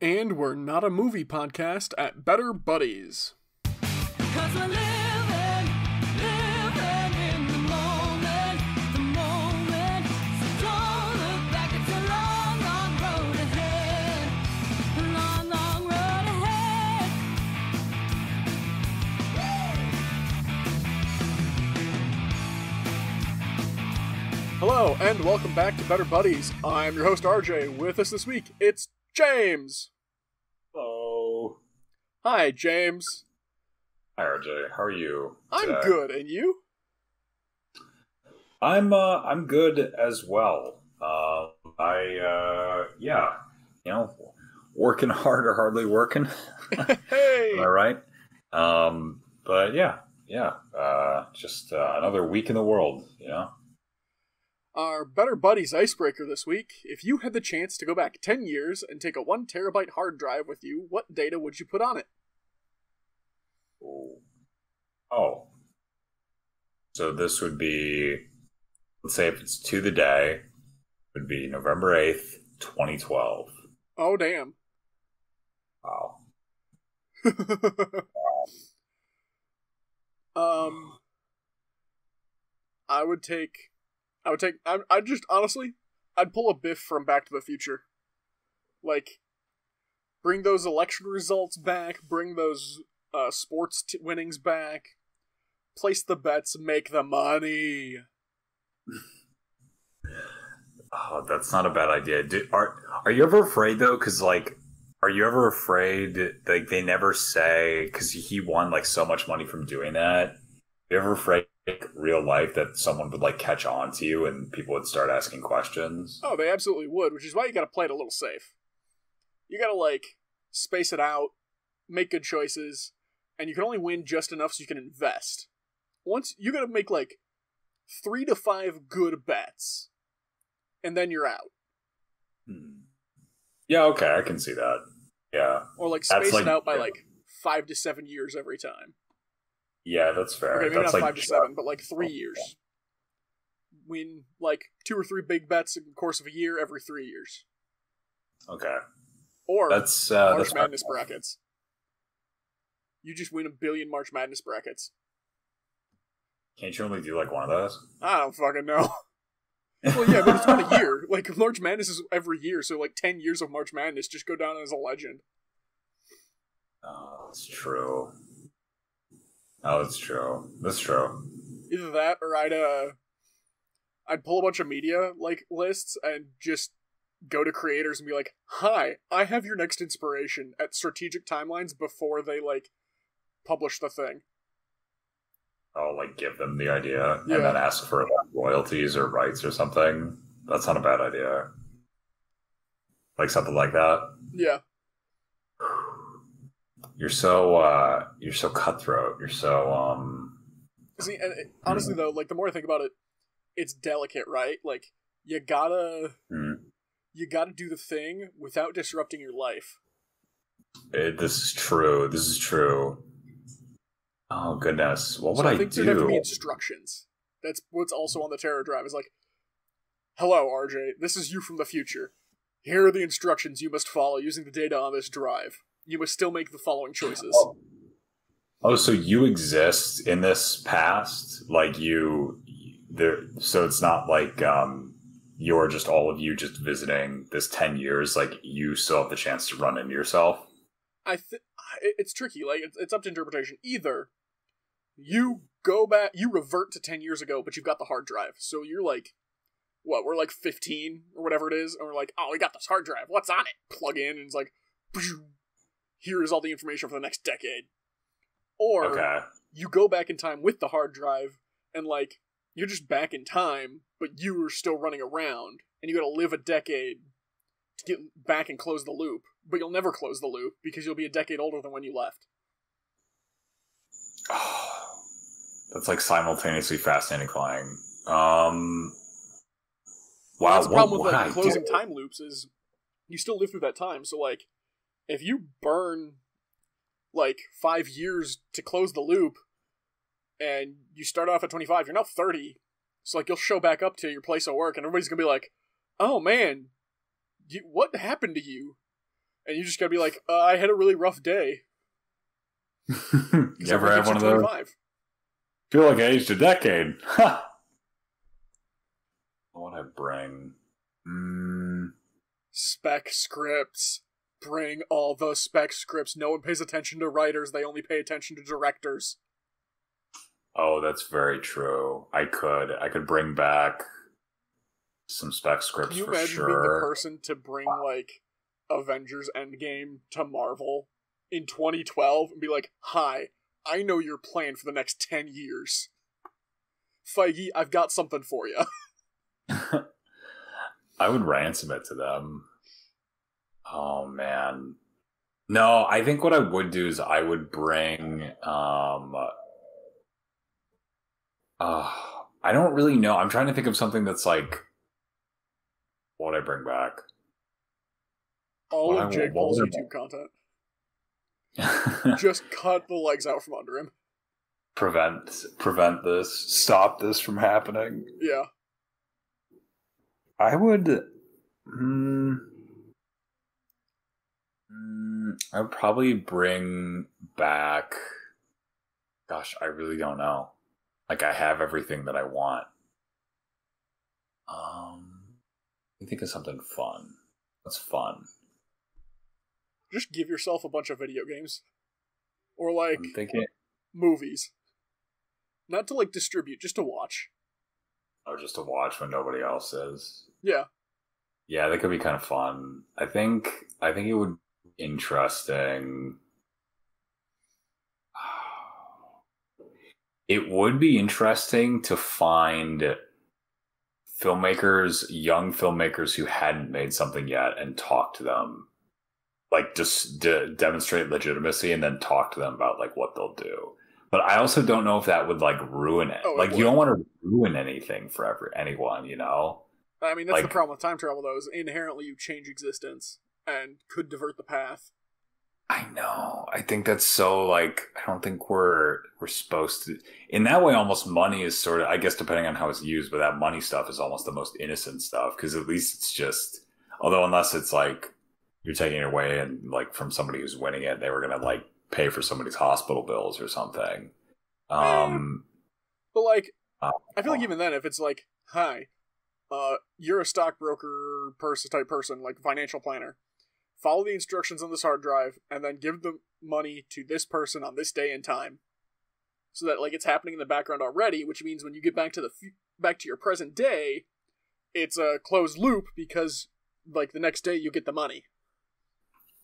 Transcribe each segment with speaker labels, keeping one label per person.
Speaker 1: And we're not a movie podcast at Better Buddies.
Speaker 2: Cause we're living, living in the moment, the moment. So don't look back, it's a long, long road ahead. A long, long road ahead.
Speaker 1: Hello, and welcome back to Better Buddies. I'm your host RJ. With us this week, it's James.
Speaker 3: Hello.
Speaker 1: Hi, James.
Speaker 3: Hi RJ, how are you?
Speaker 1: I'm good, and you?
Speaker 3: I'm uh I'm good as well. Uh I uh yeah, you know, working hard or hardly working.
Speaker 1: Hey!
Speaker 3: Am I right? Um but yeah, yeah. Uh just uh, another week in the world, you know.
Speaker 1: Our Better Buddies icebreaker this week. If you had the chance to go back 10 years and take a 1 terabyte hard drive with you, what data would you put on it?
Speaker 3: Oh. Oh. So this would be let's say if it's to the day, it would be November 8th, 2012.
Speaker 1: Oh, damn.
Speaker 3: Wow.
Speaker 1: um, I would take, I would take, I, I'd just honestly, I'd pull a Biff from Back to the Future, like, bring those election results back, bring those uh, sports t- winnings back, place the bets, make the money.
Speaker 3: Oh, that's not a bad idea. Do, are are you ever afraid though? Because like, are you ever afraid? Like they never say because he won like so much money from doing that. you ever afraid real life that someone would like catch on to you and people would start asking questions?
Speaker 1: Oh, they absolutely would, which is why you gotta play it a little safe. You gotta, like, space it out, make good choices, and you can only win just enough so you can invest. Once, you gotta make, like, three to five good bets, and then you're out.
Speaker 3: Hmm. Yeah, okay, I can see that. Yeah,
Speaker 1: Or, like, space
Speaker 3: like-
Speaker 1: it out by,
Speaker 3: yeah.
Speaker 1: like, five to seven years every time.
Speaker 3: Yeah, that's fair.
Speaker 1: Okay, maybe
Speaker 3: that's
Speaker 1: not
Speaker 3: like
Speaker 1: five to seven, but, like, three years. Win, like, two or three big bets in the course of a year every three years.
Speaker 3: Okay,
Speaker 1: Or
Speaker 3: that's uh,
Speaker 1: March
Speaker 3: that's
Speaker 1: Madness brackets. You just win a billion March Madness brackets.
Speaker 3: Can't you only do like one of those?
Speaker 1: I don't fucking know. well, yeah, but it's not a year. Like March Madness is every year, so like ten years of March Madness just go down as a legend.
Speaker 3: Oh, that's true. Oh, that's true. That's true.
Speaker 1: Either that, or I'd uh, I'd pull a bunch of media like lists and just go to creators and be like, "Hi, I have your next inspiration." At strategic timelines before they like publish the thing.
Speaker 3: I'll like give them the idea
Speaker 1: Yeah.
Speaker 3: and then ask for like, royalties or rights or something. That's not a bad idea. Like something like that.
Speaker 1: Yeah,
Speaker 3: You're so uh you're so cutthroat. You're so um
Speaker 1: See, and it, honestly though, like the more I think about it, it's delicate, right? Like you gotta
Speaker 3: hmm.
Speaker 1: you gotta do the thing without disrupting your life.
Speaker 3: It, this is true. This is true. Oh goodness. What would
Speaker 1: so I
Speaker 3: I,
Speaker 1: think there'd have to be
Speaker 3: do?
Speaker 1: instructions. That's what's also on the Terror Drive. Is like, hello, RJ. This is you from the future. Here are the instructions you must follow using the data on this drive. You must still make the following choices.
Speaker 3: Oh. Oh, so you exist in this past? Like you there so it's not like um you're just all of you just visiting this 10 years like you still have the chance to run into yourself
Speaker 1: I th- it- it's tricky. Like it's, it's up to interpretation. Either you go back, you revert to ten years ago, but you've got the hard drive. So you're like, what? We're like fifteen or whatever it is, and we're like, oh, we got this hard drive. What's on it? Plug in, and it's like, here is all the information for the next decade. Or
Speaker 3: okay
Speaker 1: you go back in time with the hard drive, and like you're just back in time, but you are still running around, and you got to live a decade to get back and close the loop. But you'll never close the loop because you'll be a decade older than when you left.
Speaker 3: that's like simultaneously fascinating flying um wow
Speaker 1: That's the problem with like closing time loops is you still live through that time. So like, if you burn like five years to close the loop, and you start off at twenty five, you're now thirty. So like you'll show back up to your place of work, and everybody's gonna be like, "Oh man, you, what happened to you?" and you just gotta be like, uh, I had a really rough day.
Speaker 3: you ever
Speaker 1: everyone
Speaker 3: have one of
Speaker 1: you're
Speaker 3: those?
Speaker 1: 25.
Speaker 3: Feel like I aged a decade. Ha! What would I bring? Mm,
Speaker 1: Spec scripts. Bring all the spec scripts. No one pays attention to writers. They only pay attention to directors.
Speaker 3: oh, that's very true. I could. I could bring back some spec scripts
Speaker 1: Can you
Speaker 3: for
Speaker 1: imagine being the person to bring like Avengers Endgame to Marvel in 2012 and be like, "Hi, I know your plan for the next 10 years. Feige, I've got something for you."
Speaker 3: I would ransom it to them. Oh man. No, I think what I would do is I would bring um uh I don't really know. I'm trying to think of something that's like what I bring back?
Speaker 1: All
Speaker 3: What
Speaker 1: of
Speaker 3: I-
Speaker 1: Jake Paul's YouTube content. Just cut the legs out from under him.
Speaker 3: prevent prevent this. Stop this from happening.
Speaker 1: Yeah.
Speaker 3: I would. Mm, mm, I would probably bring back. Gosh, I really don't know. Like I have everything that I want. Um, let me think of something fun. What's fun?
Speaker 1: Just give yourself a bunch of video games. Or like
Speaker 3: I'm thinking.
Speaker 1: movies. Not to like distribute, just to watch.
Speaker 3: Or just to watch when nobody else is.
Speaker 1: Yeah.
Speaker 3: Yeah, that could be kind of fun. I think. I think it would be interesting. It would be interesting to find filmmakers, young filmmakers who hadn't made something yet, and talk to them, like just de- demonstrate legitimacy, and then talk to them about like what they'll do. But I also don't know if that would like ruin it.
Speaker 1: Oh, it
Speaker 3: like you don't want to ruin anything for every, anyone, you know.
Speaker 1: I mean, that's the problem with time travel, though, is inherently you change existence and could divert the path.
Speaker 3: I know. I think that's so like I don't think we're we're supposed to in that way almost money is sort of I guess depending on how it's used, but that money stuff is almost the most innocent stuff because at least it's just although unless it's like you're taking it away and like from somebody who's winning it, they were gonna like pay for somebody's hospital bills or something. Um
Speaker 1: But, like,
Speaker 3: uh,
Speaker 1: I feel like even then, if it's like, hi, uh, you're a stockbroker person type person, like financial planner, follow the instructions on this hard drive, and then give the money to this person on this day and time, so that like it's happening in the background already. Which means when you get back to the fu- back to your present day, it's a closed loop because like the next day you get the money.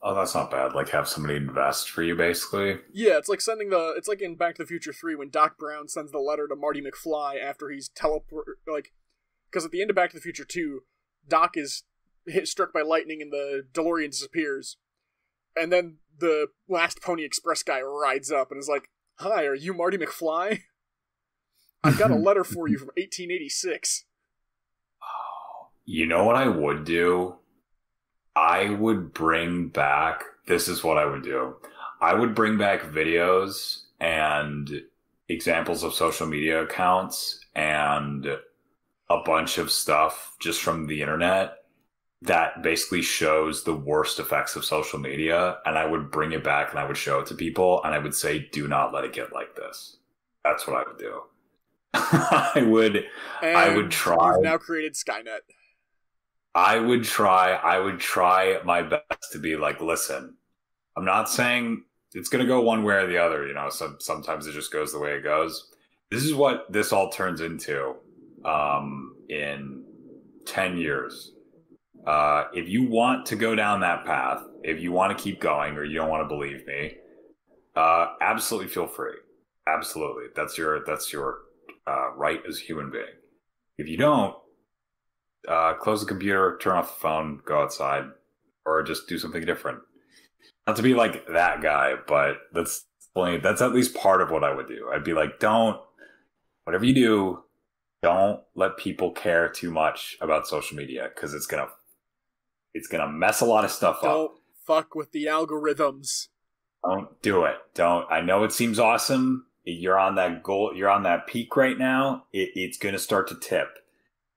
Speaker 3: oh that's not bad. Like have somebody invest for you basically.
Speaker 1: Yeah, it's like sending the. It's like in Back to the Future Three when Doc Brown sends the letter to Marty McFly after he's teleport. Like, because at the end of Back to the Future Two, Doc is hit struck by lightning and the DeLorean disappears, and then the last Pony Express guy rides up and is like, "Hi, are you Marty McFly? I've got a letter for you from 1886."
Speaker 3: You know what I would do? I would bring back this is what I would do. I would bring back videos and examples of social media accounts and a bunch of stuff just from the internet that basically shows the worst effects of social media and I would bring it back and I would show it to people and I would say do not let it get like this. That's what I would do. I would
Speaker 1: And
Speaker 3: I would try.
Speaker 1: Now created Skynet.
Speaker 3: I would try, I would try my best to be like, listen, I'm not saying it's going to go one way or the other. You know, some, sometimes it just goes the way it goes. This is what this all turns into um, in 10 years. Uh, if you want to go down that path, if you want to keep going or you don't want to believe me, uh, absolutely feel free. Absolutely. That's your, that's your uh, right as a human being. If you don't, uh, close the computer, turn off the phone, go outside, or just do something different. Not to be like that guy, but that's that's at least part of what I would do. I'd be like, don't, whatever you do, don't let people care too much about social media because it's gonna, it's gonna mess a lot of stuff up.
Speaker 1: Don't fuck with the algorithms.
Speaker 3: Don't do it. Don't. I know it seems awesome. You're on that goal. You're on that peak right now. It, it's going to start to tip,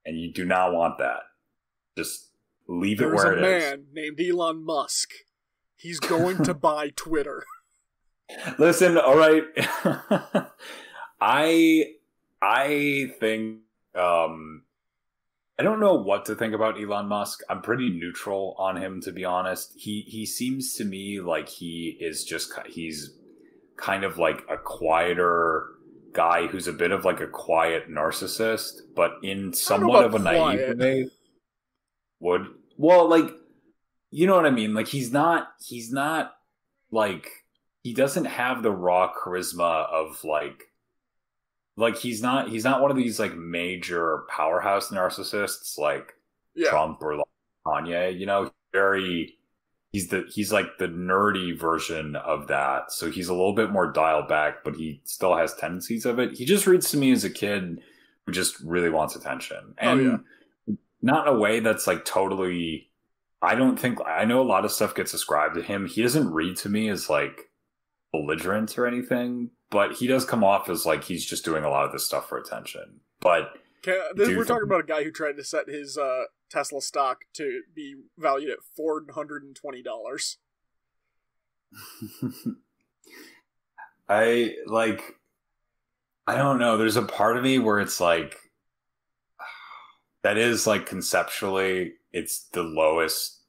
Speaker 3: and you do not want that. Just leave it where it is.
Speaker 1: There's a man named Elon Musk He's going to buy Twitter.
Speaker 3: Listen, all right. I I think um I don't know what to think about Elon Musk. I'm pretty neutral on him to be honest. He he seems to me like he is just he's kind of like a quieter guy who's a bit of like a quiet narcissist, but in somewhat of a
Speaker 1: about
Speaker 3: naive way. Would well like you know what I mean? Like he's not he's not like he doesn't have the raw charisma of like like he's not he's not one of these like major powerhouse narcissists like
Speaker 1: Yeah.
Speaker 3: Trump or like Kanye, you know, very he's the he's like the nerdy version of that. So he's a little bit more dialed back, but he still has tendencies of it. He just reads to me as a kid who just really wants attention.
Speaker 1: Oh,
Speaker 3: And
Speaker 1: yeah.
Speaker 3: not in a way that's like totally I don't think I know a lot of stuff gets ascribed to him. He doesn't read to me as like belligerent or anything, but he does come off as like he's just doing a lot of this stuff for attention. But
Speaker 1: Can, this, we're talking about a guy who tried to set his uh, Tesla stock to be valued at four hundred and twenty dollars.
Speaker 3: I like I don't know. There's a part of me where it's like that is like conceptually it's the lowest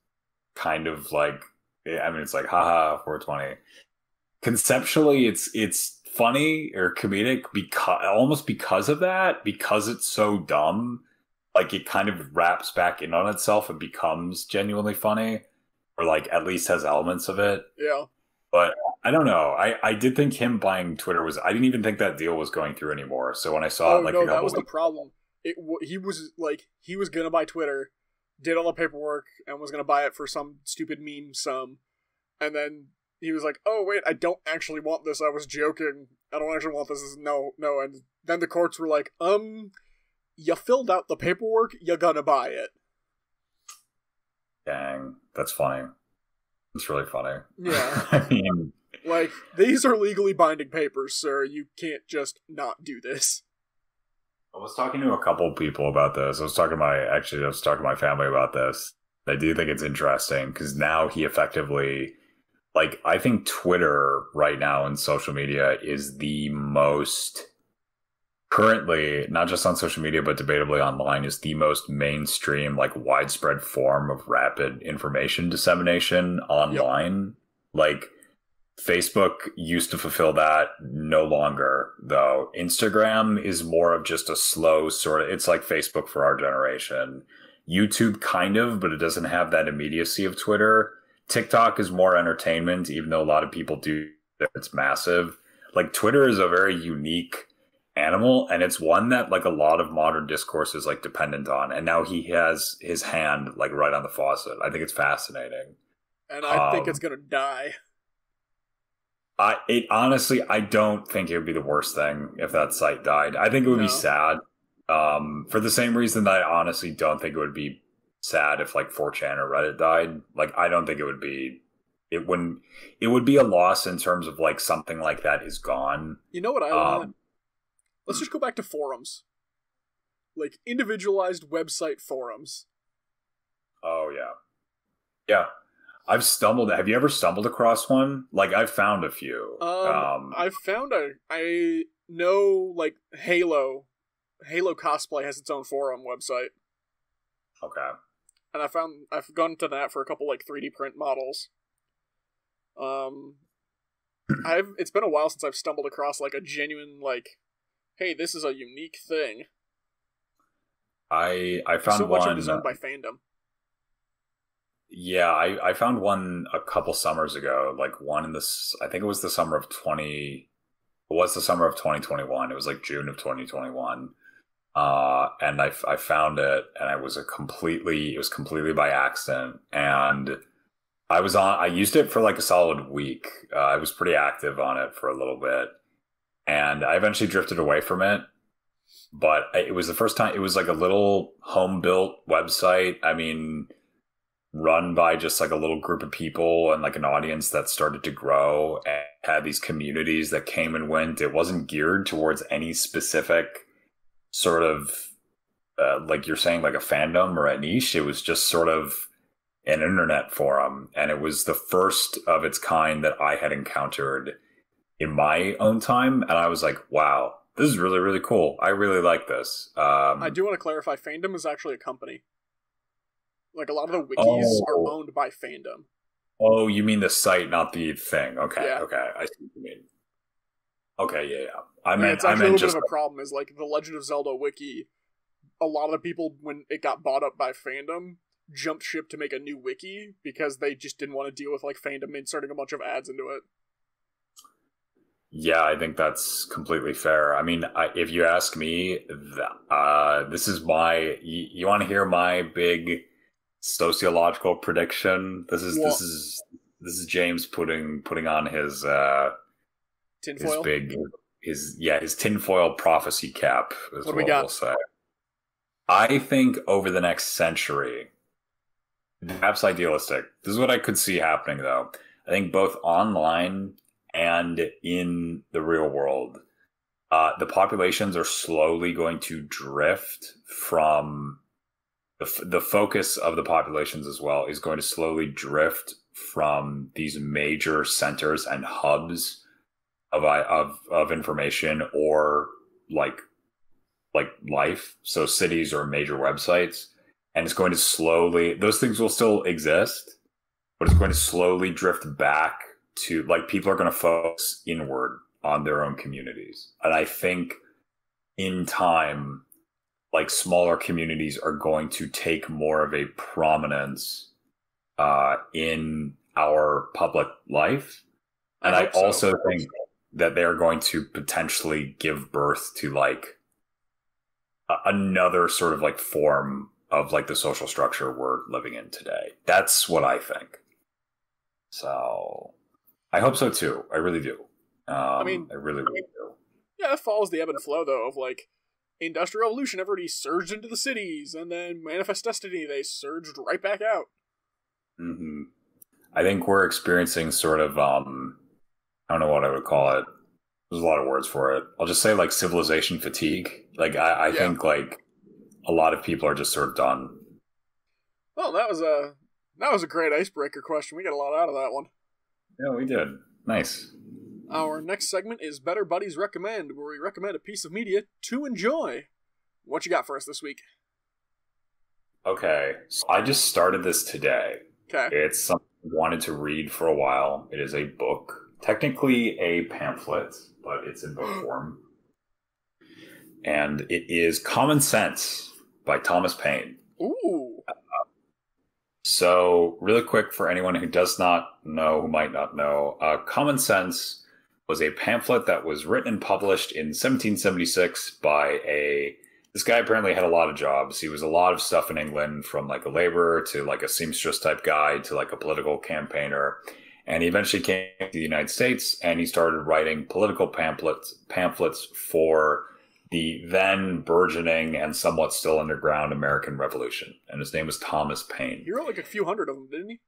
Speaker 3: kind of like I mean it's like haha 420. Conceptually it's it's funny or comedic because almost because of that because it's so dumb like it kind of wraps back in on itself and becomes genuinely funny or like at least has elements of it
Speaker 1: Yeah.
Speaker 3: But I don't know. I, I did think him buying Twitter was. I didn't even think that deal was going through anymore. So when I saw
Speaker 1: Oh
Speaker 3: it, like
Speaker 1: no, that was the problem. It he was like he was gonna buy Twitter, did all the paperwork, and was gonna buy it for some stupid meme sum, and then he was like, "Oh wait, I don't actually want this. I was joking. I don't actually want this. this no, no." And then the courts were like, "Um, you filled out the paperwork. You're gonna buy it."
Speaker 3: dang, that's funny. It's really funny.
Speaker 1: Yeah.
Speaker 3: I mean,
Speaker 1: Like these are legally binding papers, sir. You can't just not do this.
Speaker 3: I was talking to a couple people about this. I was talking to my actually, I was talking to my family about this. I do think it's interesting because now he effectively, like, I think Twitter right now and social media is the most currently, not just on social media, but debatably online, is the most mainstream, like, widespread form of rapid information dissemination online. Like, Facebook used to fulfill that no longer though. Instagram is more of just a slow sort of it's like Facebook for our generation. YouTube kind of, but it doesn't have that immediacy of Twitter. TikTok is more entertainment even though a lot of people do it's massive. Like Twitter is a very unique animal and it's one that like a lot of modern discourse is like dependent on and now he has his hand like right on the faucet. I think it's fascinating.
Speaker 1: And I think
Speaker 3: Um,
Speaker 1: it's gonna die.
Speaker 3: I it honestly I don't think it would be the worst thing if that site died. I think it would
Speaker 1: No.
Speaker 3: be sad. Um, for the same reason that I honestly don't think it would be sad if like 4chan or Reddit died. Like I don't think it would be it wouldn't it would be a loss in terms of like something like that is gone.
Speaker 1: You know what I
Speaker 3: Um,
Speaker 1: want? Let's just go back to forums. Like individualized website forums.
Speaker 3: Oh yeah. Yeah. I've stumbled have you ever stumbled across one? Like I've found a few.
Speaker 1: Um, I found a I know like Halo Halo cosplay has its own forum website.
Speaker 3: okay.
Speaker 1: And I found I've gone to that for a couple like 3D print models. Um I've it's been a while since I've stumbled across like a genuine like hey, this is a unique thing.
Speaker 3: I I found
Speaker 1: so much
Speaker 3: one uh,
Speaker 1: of it is owned by fandom.
Speaker 3: Yeah, I, I found one a couple summers ago, like one in this, I think it was the summer of 20, it was the summer of 2021. It was like June of 2021. Uh, and I, I found it and I was a completely, it was completely by accident. And I was on, I used it for like a solid week. Uh, I was pretty active on it for a little bit and I eventually drifted away from it. But it was the first time, it was like a little home built website. I mean, run by just like a little group of people and like an audience that started to grow and had these communities that came and went. It wasn't geared towards any specific sort of uh, like you're saying like a fandom or a niche. It was just sort of an internet forum, and it was the first of its kind that I had encountered in my own time, and I was like, "Wow, this is really really cool. I really like this." Um,
Speaker 1: I do want to clarify. Fandom is actually a company. Like a lot of the wikis are
Speaker 3: Oh.
Speaker 1: owned by Fandom.
Speaker 3: Oh, you mean the site, not the thing? Okay,
Speaker 1: Yeah.
Speaker 3: okay, I see what you mean. Okay, yeah, yeah. I
Speaker 1: And
Speaker 3: meant,
Speaker 1: it's
Speaker 3: I
Speaker 1: actually a little
Speaker 3: just
Speaker 1: bit of a problem. Is like the Legend of Zelda wiki. A lot of the people when it got bought up by Fandom jumped ship to make a new wiki because they just didn't want to deal with like Fandom inserting a bunch of ads into it.
Speaker 3: Yeah, I think that's completely fair. I mean, I, if you ask me, uh, this is my. You, you want to hear my big sociological prediction? This is
Speaker 1: What?
Speaker 3: this is this is James putting putting on his uh his
Speaker 1: Tinfoil.
Speaker 3: big his yeah his tinfoil prophecy cap. Is
Speaker 1: What
Speaker 3: what,
Speaker 1: we got?
Speaker 3: we'll say. I think over the next century, perhaps idealistic. This is what I could see happening, though. I think both online and in the real world, uh, the populations are slowly going to drift from the, f- the focus of the populations as well is going to slowly drift from these major centers and hubs of I- of of information or like like life. So cities or major websites. And it's going to slowly those things will still exist but it's going to slowly drift back to like people are going to focus inward on their own communities. And i think in time like smaller communities are going to take more of a prominence uh, in our public life. And
Speaker 1: I
Speaker 3: i,
Speaker 1: hope so.
Speaker 3: also think that they're going to potentially give birth to like a- another sort of like form of like the social structure we're living in today. That's what I think. So I hope so too. I really do. Um, I
Speaker 1: mean-
Speaker 3: I really, really do.
Speaker 1: Yeah, it follows the ebb and flow though of like industrial revolution. Everybody surged into the cities, and then Manifest Destiny they surged right back out.
Speaker 3: hmm I think we're experiencing sort of, um, I don't know what I would call it. There's a lot of words for it. I'll just say like civilization fatigue. Like I, I
Speaker 1: Yeah.
Speaker 3: think like a lot of people are just sort of done.
Speaker 1: Well, that was a that was a great icebreaker question. We got a lot out of that one.
Speaker 3: Yeah, we did. Nice.
Speaker 1: Our next segment is Better Buddies Recommend, where we recommend a piece of media to enjoy. What you got for us this week?
Speaker 3: Okay. So I just started this today.
Speaker 1: Okay.
Speaker 3: It's something I wanted to read for a while. It is a book, technically a pamphlet, but it's in book form. And it is Common Sense by Thomas Paine.
Speaker 1: Ooh.
Speaker 3: So, really quick for anyone who does not know, who might not know, uh, Common Sense was a pamphlet that was written and published in 1776 by a. This guy apparently had a lot of jobs. He was a lot of stuff in England, from like a laborer to like a seamstress type guy to like a political campaigner. And he eventually came to the United States and he started writing political pamphlets pamphlets for the then burgeoning and somewhat still underground American Revolution. And his name was Thomas Paine.
Speaker 1: He wrote like a few hundred of them, didn't he?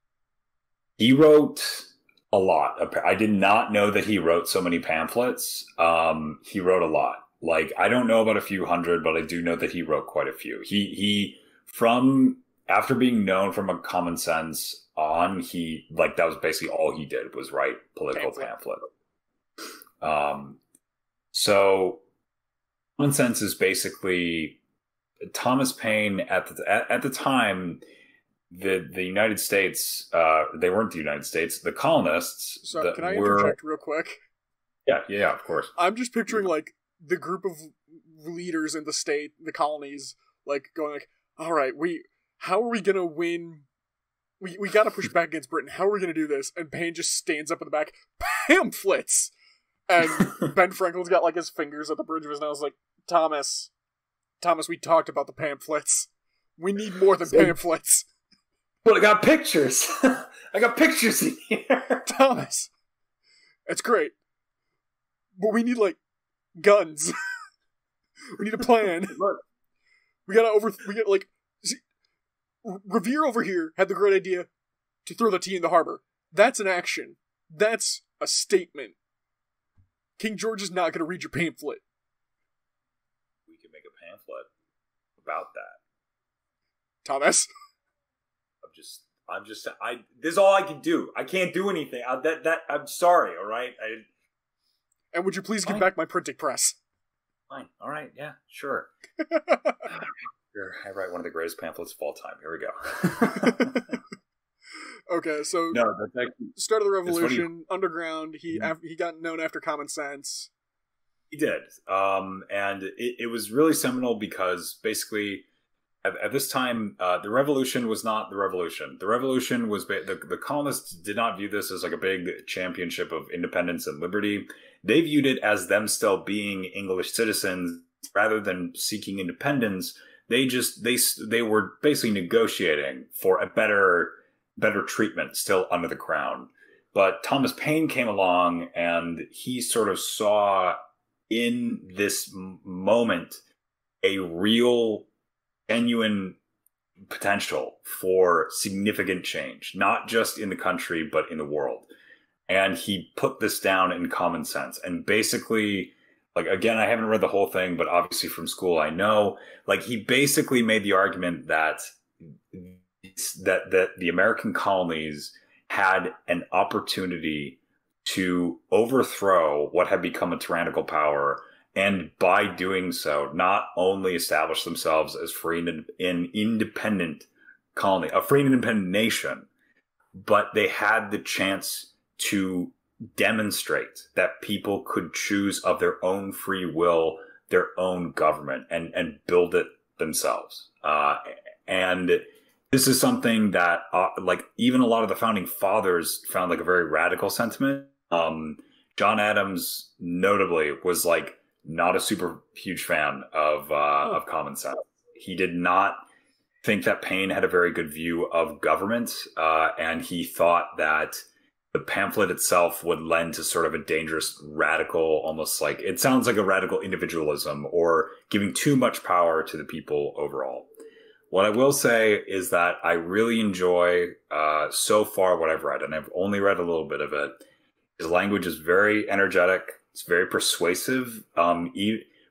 Speaker 3: He wrote a lot. I did not know that he wrote so many pamphlets. Um, he wrote a lot. Like I don't know about a few hundred, but I do know that he wrote quite a few. He he from after being known from a common sense on, he like that was basically all he did was write political
Speaker 1: Pamphlet.
Speaker 3: Um, so common sense is basically Thomas Paine at the at, at the time the the United States uh, they weren't the United States the colonists
Speaker 1: So can I
Speaker 3: were
Speaker 1: interject real quick?
Speaker 3: yeah yeah yeah, of course
Speaker 1: I'm just picturing like the group of leaders in the state, the colonies, like going like, "All right, we how are we gonna win? We we gotta push back against Britain. How are we gonna do this?" And Paine just stands up in the back, pamphlets, and Ben Franklin's got like his fingers at the bridge of his nose, like Thomas, Thomas, we talked about the pamphlets. We need more than pamphlets,
Speaker 3: but I got pictures I got pictures in here
Speaker 1: Thomas. It's great, but we need like guns. we need a plan.
Speaker 3: look
Speaker 1: We gotta over. We got like. Revere over here had the great idea to throw the tea in the harbor. That's an action. That's a statement. King George is not gonna read your pamphlet.
Speaker 3: we can make a pamphlet about that
Speaker 1: Thomas.
Speaker 3: I'm just I'm just I. This is all I can do. I can't do anything. I, that that I'm sorry. All right. I,
Speaker 1: And would you please give back my printing press?
Speaker 3: fine. All right. Yeah. Sure. I write one of the greatest pamphlets of all time. Here we go.
Speaker 1: Okay, so
Speaker 3: no, that's actually
Speaker 1: start of the revolution, underground. He
Speaker 3: Mhm.
Speaker 1: af- he got known after Common Sense.
Speaker 3: He did. Um, and it, it was really seminal because basically, at, at this time, uh, the revolution was not the revolution. The revolution was the, the colonists did not view this as like a big championship of independence and liberty. They viewed it as them still being English citizens rather than seeking independence. They just they they were basically negotiating for a better better treatment still under the crown. But Thomas Paine came along and he sort of saw in this moment a real, genuine potential for significant change, not just in the country, but in the world. And he put this down in common sense. And basically, like, again, I haven't read the whole thing, but obviously from school, I know, like, he basically made the argument that that that the American colonies had an opportunity to overthrow what had become a tyrannical power and by doing so not only establish themselves as free and an independent colony a free and independent nation but they had the chance to demonstrate that people could choose of their own free will their own government and and build it themselves. Uh, and this is something that uh, like even a lot of the founding fathers found like a very radical sentiment. Um john adams notably was like not a super huge fan of uh
Speaker 1: Oh.
Speaker 3: of common sense. He did not think that Paine had a very good view of government uh and he thought that the pamphlet itself would lend to sort of a dangerous radical almost like it sounds like a radical individualism or giving too much power to the people overall what I will say is that I really enjoy uh, so far what I've read, and I've only read a little bit of it. His language is very energetic. It's very persuasive. Um,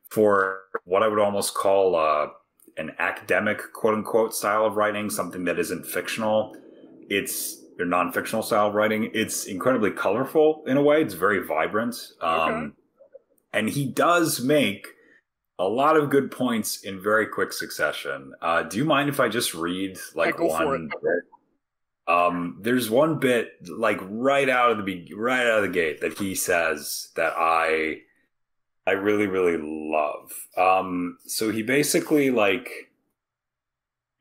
Speaker 3: for what I would almost call uh, an academic, quote unquote, style of writing, something that isn't fictional. It's your non-fictional style of writing. It's incredibly colorful in a way. It's very vibrant. Um,
Speaker 1: Okay.
Speaker 3: And he does make a lot of good points in very quick succession. Uh, do you mind if I just read like one? Um, there's one bit like right out of the be- right out of the gate that he says that I I really really love. Um, so he basically like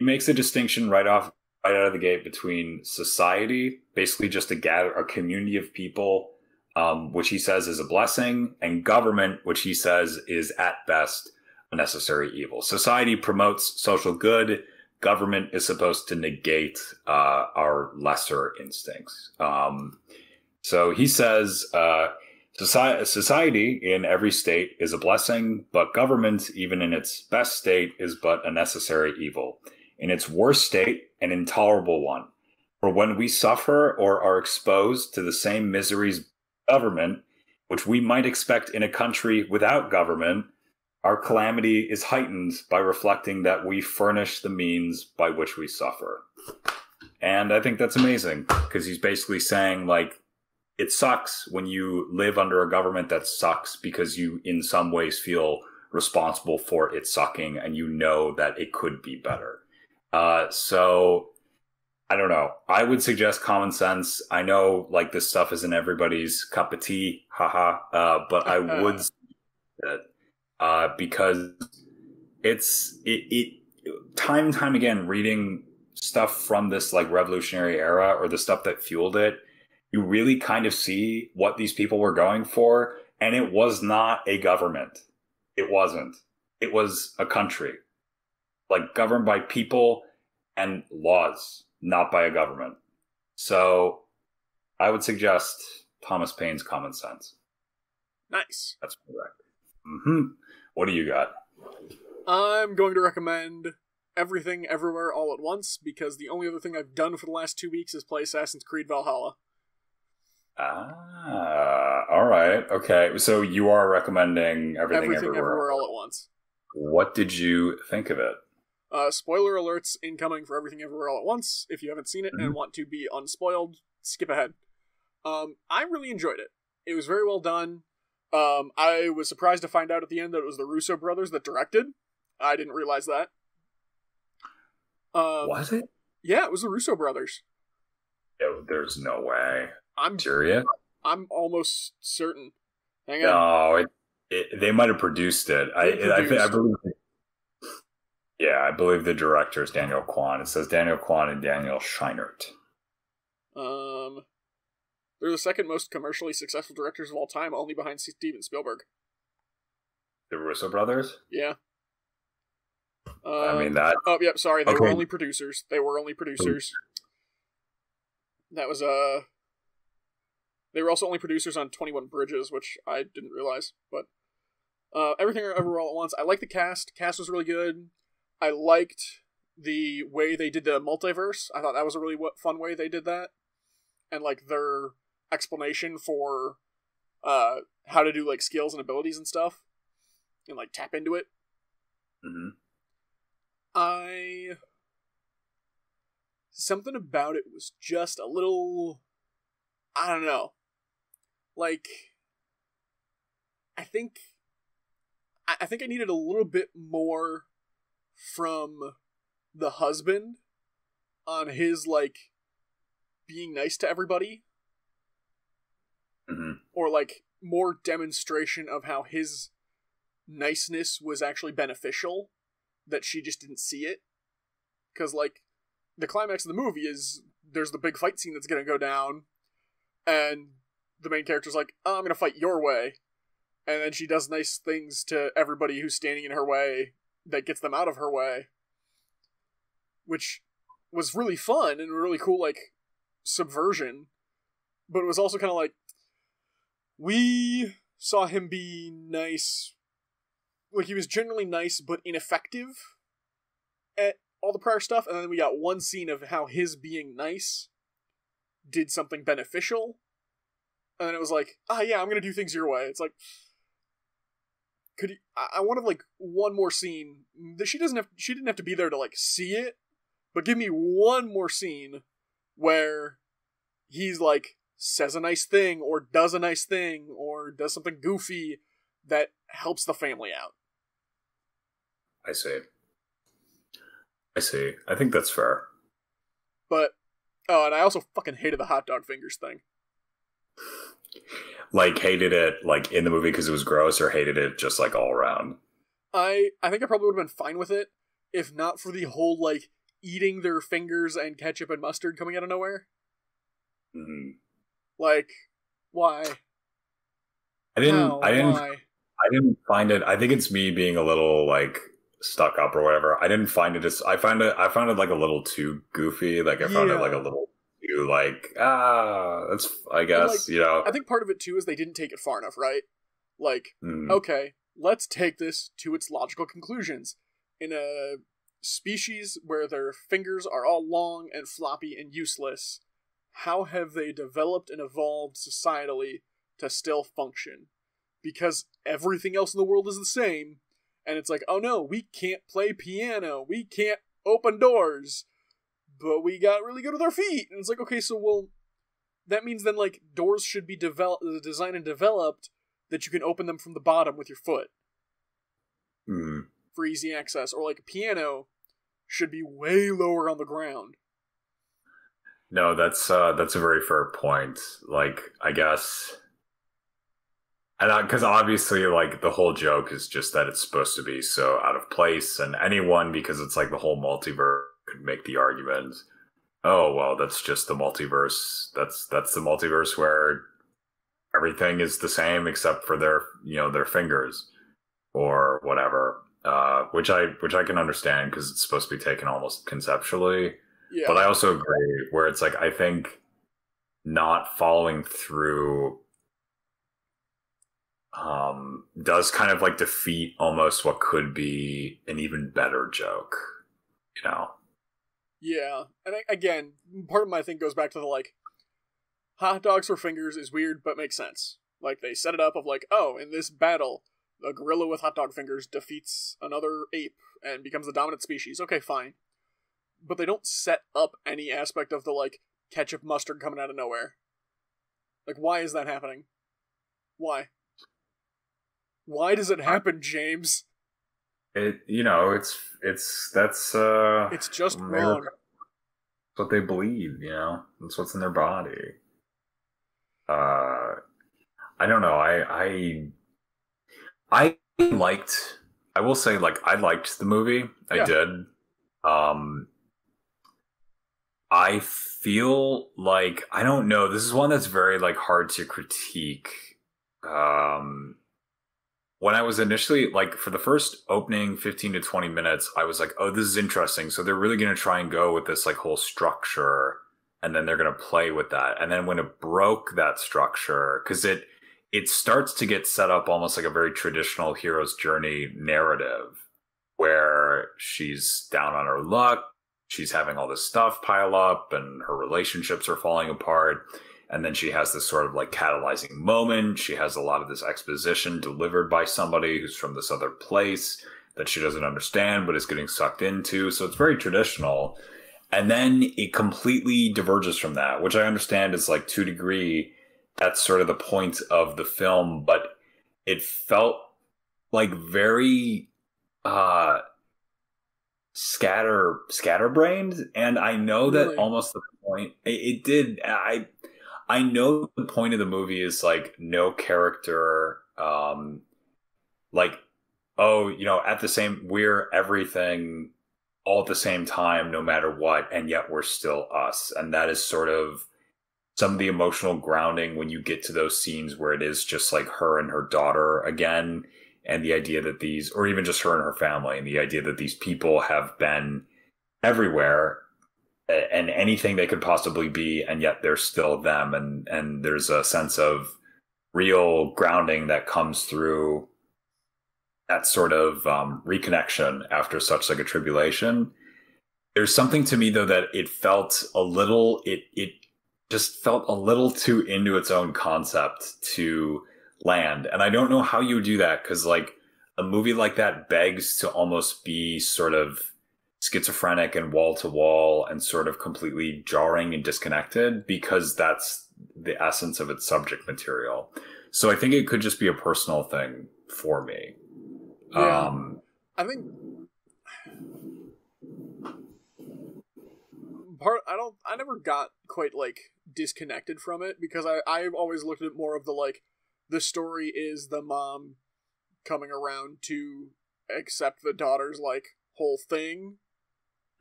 Speaker 3: makes a distinction right off right out of the gate between society, basically just a gather a community of people um, which he says is a blessing, and government, which he says is at best a necessary evil. Society promotes social good. Government is supposed to negate uh, our lesser instincts. Um, so he says uh, society, society in every state is a blessing, but government, even in its best state, is but a necessary evil. In its worst state, an intolerable one. For when we suffer or are exposed to the same miseries government, which we might expect in a country without government, our calamity is heightened by reflecting that we furnish the means by which we suffer. And I think that's amazing because he's basically saying, like, it sucks when you live under a government that sucks because you, in some ways, feel responsible for it sucking and you know that it could be better. Uh, so I don't know. I would suggest common sense. I know like this stuff isn't everybody's cup of tea, haha. Uh, but I would uh, because it's it, it time and time again reading stuff from this like revolutionary era or the stuff that fueled it. You really kind of see what these people were going for, and it was not a government. It wasn't. It was a country, like governed by people and laws not by a government. So I would suggest Thomas Paine's Common Sense.
Speaker 1: Nice.
Speaker 3: That's correct. hmm What do you got?
Speaker 1: I'm going to recommend Everything Everywhere All at Once because the only other thing I've done for the last two weeks is play Assassin's Creed Valhalla.
Speaker 3: Ah, all right. Okay. So you are recommending everything,
Speaker 1: Everything
Speaker 3: everywhere.
Speaker 1: Everywhere All at Once.
Speaker 3: What did you think of it?
Speaker 1: Uh, spoiler alerts incoming for Everything Everywhere All at Once. If you haven't seen it and
Speaker 3: Mhm.
Speaker 1: want to be unspoiled, skip ahead. Um, I really enjoyed it. It was very well done. Um, I was surprised to find out at the end that it was the Russo brothers that directed. I didn't realize that. Um,
Speaker 3: Was it?
Speaker 1: Yeah, it was the Russo brothers.
Speaker 3: Yo, there's no way.
Speaker 1: I'm
Speaker 3: Serious?
Speaker 1: I'm almost certain. Hang on.
Speaker 3: No, it, it, they might have produced it. I,
Speaker 1: They
Speaker 3: I, I,
Speaker 1: produced.
Speaker 3: believe. Yeah, I believe the director is Daniel Kwan. It says Daniel Kwan and Daniel Scheinert.
Speaker 1: Um, they're the second most commercially successful directors of all time, only behind Steven Spielberg.
Speaker 3: The Russo brothers.
Speaker 1: Yeah. Um,
Speaker 3: I mean that.
Speaker 1: Oh, yep. Sorry, they were only producers. They were only producers. That was uh. They were also only producers on Twenty One Bridges, which I didn't realize. But uh, everything ever all at once. I like the cast. Cast was really good. I liked the way they did the multiverse. I thought that was a really fun way they did that, and like their explanation for uh how to do like skills and abilities and stuff, and like tap into it.
Speaker 3: Mhm.
Speaker 1: I something about it was just a little I don't know. Like I think I think I needed a little bit more from the husband on his like being nice to everybody.
Speaker 3: Mhm.
Speaker 1: or like more demonstration of how his niceness was actually beneficial that she just didn't see it. Because like the climax of the movie is there's the big fight scene that's gonna go down and the main character's like oh, i'm gonna fight your way. And then she does nice things to everybody who's standing in her way that gets them out of her way which was really fun and really cool like subversion but it was also kind of like we saw him be nice like he was generally nice but ineffective at all the prior stuff and then we got one scene of how his being nice did something beneficial and then it was like ah yeah i'm gonna do things your way. It's like could you, I, I wanted like one more scene that she doesn't have she didn't have to be there to like see it but give me one more scene where he's like says a nice thing or does a nice thing or does something goofy that helps the family out.
Speaker 3: I see. I see. I think that's fair.
Speaker 1: But oh, and I also fucking hated the hot dog fingers thing.
Speaker 3: Like hated it like in the movie because it was gross, or hated it just like all around.
Speaker 1: I I think I probably would have been fine with it if not for the whole like eating their fingers and ketchup and mustard coming out of nowhere.
Speaker 3: Mhm.
Speaker 1: Like, why?
Speaker 3: I didn't.
Speaker 1: How?
Speaker 3: I didn't.
Speaker 1: Why?
Speaker 3: I didn't find it. I think it's me being a little like stuck up or whatever. I didn't find it as. I found it. I found it like a little too goofy. Like I found it like a little too like ah. That's I guess
Speaker 1: like,
Speaker 3: you know.
Speaker 1: I think part of it too is they didn't take it far enough, right? Like,
Speaker 3: mm,
Speaker 1: okay, let's take this to its logical conclusions. In a species where their fingers are all long and floppy and useless, how have they developed and evolved societally to still function? Because everything else in the world is the same, and it's like, oh no, we can't play piano, we can't open doors, but we got really good with our feet. And it's like, okay, so well, that means then like doors should be developed, designed and developed that you can open them from the bottom with your foot
Speaker 3: mm.
Speaker 1: for easy access, or like a piano should be way lower on the ground.
Speaker 3: No, that's uh that's a very fair point. Like I guess. And because obviously, like the whole joke is just that it's supposed to be so out of place, and anyone because it's like the whole multiverse could make the argument, oh well, that's just the multiverse. That's that's the multiverse where everything is the same except for their you know their fingers or whatever. Uh, which I which I can understand because it's supposed to be taken almost conceptually.
Speaker 1: Yeah,
Speaker 3: But I also agree where it's like I think not following through um does kind of like defeat almost what could be an even better joke. You know.
Speaker 1: Yeah. And I, again, part of my thing goes back to the like, hot dogs for fingers is weird, but makes sense. Like they set it up of like, oh, in this battle, a gorilla with hot dog fingers defeats another ape and becomes the dominant species. Okay, fine. But they don't set up any aspect of the like ketchup mustard coming out of nowhere. Like why is that happening? Why? Why does it happen, James?
Speaker 3: It you know it's it's that's uh
Speaker 1: It's just wrong.
Speaker 3: What they believe, you know. That's what's in their body. Uh, I don't know. I I I liked. I will say, like, I liked the movie. I
Speaker 1: Yeah.
Speaker 3: did. Um, I feel like I don't know. This is one that's very like hard to critique. Um, when I was initially like for the first opening 15 to 20 minutes, I was like, oh, this is interesting. So they're really going to try and go with this like whole structure and then they're going to play with that. And then when it broke that structure, cause it, it starts to get set up almost like a very traditional hero's journey narrative where she's down on her luck. She's having all this stuff pile up and her relationships are falling apart and then she has this sort of like catalyzing moment. She has a lot of this exposition delivered by somebody who's from this other place that she doesn't understand but is getting sucked into. So it's very traditional. And then it completely diverges from that, which I understand is like to a degree, that's sort of the point of the film, but it felt like very uh scatter scatterbrained and i know that almost the point it, it did i I know the point of the movie is like no character, um, like, oh, you know, at the same, we're everything all at the same time, no matter what, and yet we're still us. And that is sort of some of the emotional grounding when you get to those scenes where it is just like her and her daughter again, and the idea that these, or even just her and her family, and the idea that these people have been everywhere and anything they could possibly be and yet they're still them. And and there's a sense of real grounding that comes through that sort of um, reconnection after such like a tribulation. There's something to me though that it felt a little it it just felt a little too into its own concept to land. And i don't know how you do that because like a movie like that begs to almost be sort of schizophrenic and wall to wall and sort of completely jarring and disconnected because that's the essence of its subject material. So I think it could just be a personal thing for me.
Speaker 1: Yeah.
Speaker 3: Um,
Speaker 1: I think part I don't I never got quite like disconnected from it because I I've always looked at more of the like the story is the mom coming around to accept the daughter's like whole thing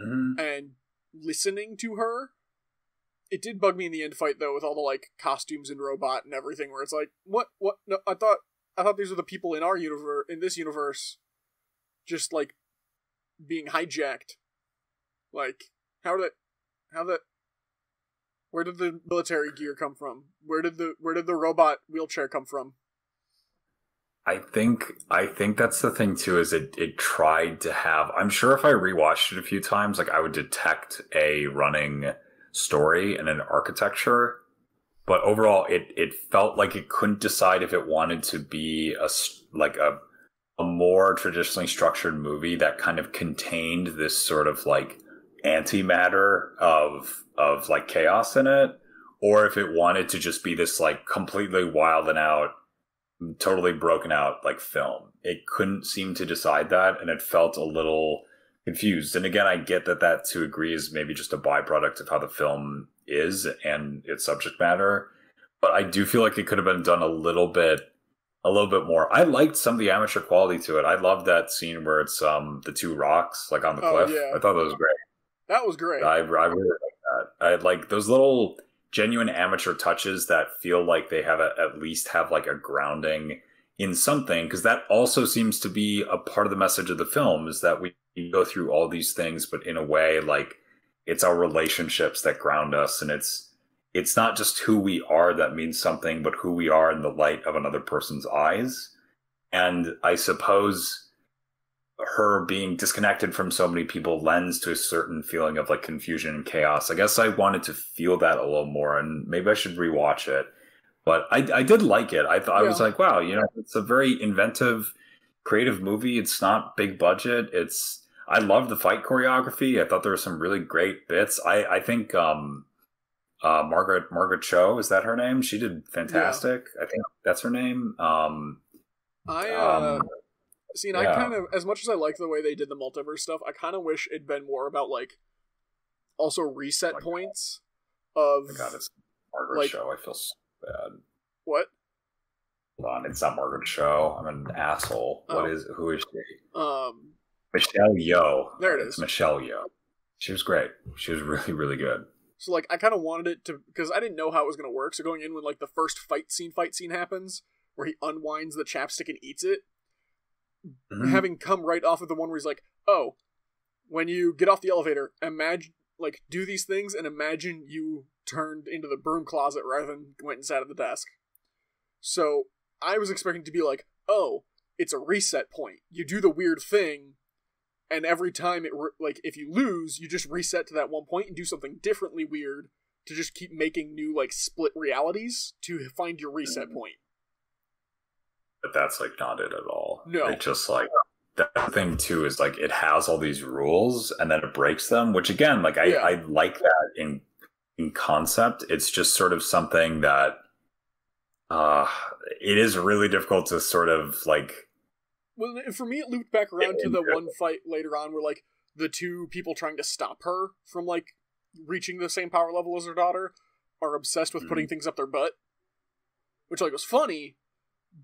Speaker 3: mhm.
Speaker 1: and listening to her. It did bug me in the end fight though with all the like costumes and robot and everything where it's like what what no I thought I thought these were the people in our universe in this universe just like being hijacked. Like how did how did where did the military gear come from? Where did the where did the robot wheelchair come from?
Speaker 3: I think I think that's the thing too. Is it it tried to have? I'm sure if I rewatched it a few times, like I would detect a running story and an architecture. But overall, it it felt like it couldn't decide if it wanted to be a like a a more traditionally structured movie that kind of contained this sort of like antimatter of of like chaos in it, or if it wanted to just be this like completely wild and out totally broken out like film. It couldn't seem to decide that, and it felt a little confused. And again, I get that that to agree is maybe just a byproduct of how the film is and its subject matter. But I do feel like it could have been done a little bit, a little bit more. I liked some of the amateur quality to it. I love that scene where it's um the two rocks like on the
Speaker 1: Oh,
Speaker 3: cliff.
Speaker 1: yeah.
Speaker 3: I thought that was great.
Speaker 1: That was great.
Speaker 3: I, I really like that. I like those little genuine amateur touches that feel like they have a, at least have like a grounding in something because that also seems to be a part of the message of the film is that we go through all these things but in a way like it's our relationships that ground us and it's it's not just who we are that means something but who we are in the light of another person's eyes. And i suppose her being disconnected from so many people lends to a certain feeling of like confusion and chaos. I guess I wanted to feel that a little more, and maybe I should rewatch it. But I, I did like it. I thought I was like, wow, you know, it's a very inventive creative movie. It's not big budget. It's I love the fight choreography. I thought there were some really great bits. I I think um uh Margaret Margaret Cho is that her name? She did fantastic. I think that's her name. Um,
Speaker 1: I uh,
Speaker 3: um
Speaker 1: see, and I kind of, as much as I like the way they did the multiverse stuff, I kind of wish it'd been more about like also reset
Speaker 3: Like-
Speaker 1: points of
Speaker 3: oh God, it's Margaret
Speaker 1: like-
Speaker 3: Cho. I feel so bad.
Speaker 1: what
Speaker 3: Hold on, it's not Margaret Cho. I'm an asshole.
Speaker 1: Oh.
Speaker 3: What is who is she?
Speaker 1: um
Speaker 3: Michelle Yeoh.
Speaker 1: There it
Speaker 3: It's. Michelle Yeoh. She was great. She was really, really good.
Speaker 1: So like I kind of wanted it to because I didn't know how it was gonna work. So going in when like the first fight scene, fight scene happens where he unwinds the chapstick and eats it,
Speaker 3: Mhm.
Speaker 1: having come right off of the one where he's like, "Oh, when you get off the elevator, imagine like do these things and imagine you turned into the broom closet rather than went inside of the desk." So I was expecting to be like, "Oh, it's a reset point. You do the weird thing." And every time it re- like if you lose, you just reset to that one point and do something differently weird to just keep making new like split realities to find your reset
Speaker 3: Mhm.
Speaker 1: point.
Speaker 3: But that's like not it at all.
Speaker 1: No.
Speaker 3: It just like that thing too is like it has all these rules and then it breaks them, which again, like I,
Speaker 1: Yeah.
Speaker 3: I like that in in concept. It's just sort of something that uh it is really difficult to sort of like
Speaker 1: Well, for me, it looped back around to the one fight later on where like the two people trying to stop her from like reaching the same power level as her daughter are obsessed with putting things up their butt, which like was funny,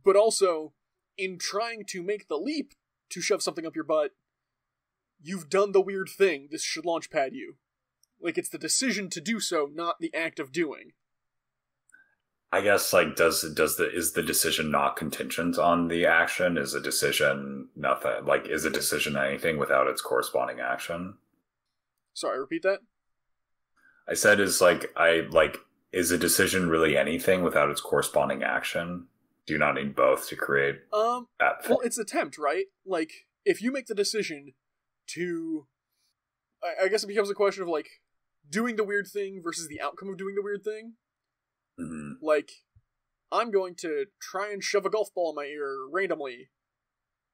Speaker 1: but also in trying to make the leap to shove something up your butt, you've done the weird thing. This should launch pad you. Like it's the decision to do so, not the act of doing.
Speaker 3: I guess like does does the is the decision not contingent on the action? Is a decision nothing? Like is a decision anything without its corresponding action?
Speaker 1: Sorry, repeat that.
Speaker 3: I said is like I like is a decision really anything without its corresponding action? Do you not need both to create
Speaker 1: Um,
Speaker 3: that?
Speaker 1: Well, it's attempt, right? Like, if you make the decision to, I, I guess it becomes a question of like doing the weird thing versus the outcome of doing the weird thing.
Speaker 3: Mhm.
Speaker 1: Like, I'm going to try and shove a golf ball in my ear randomly,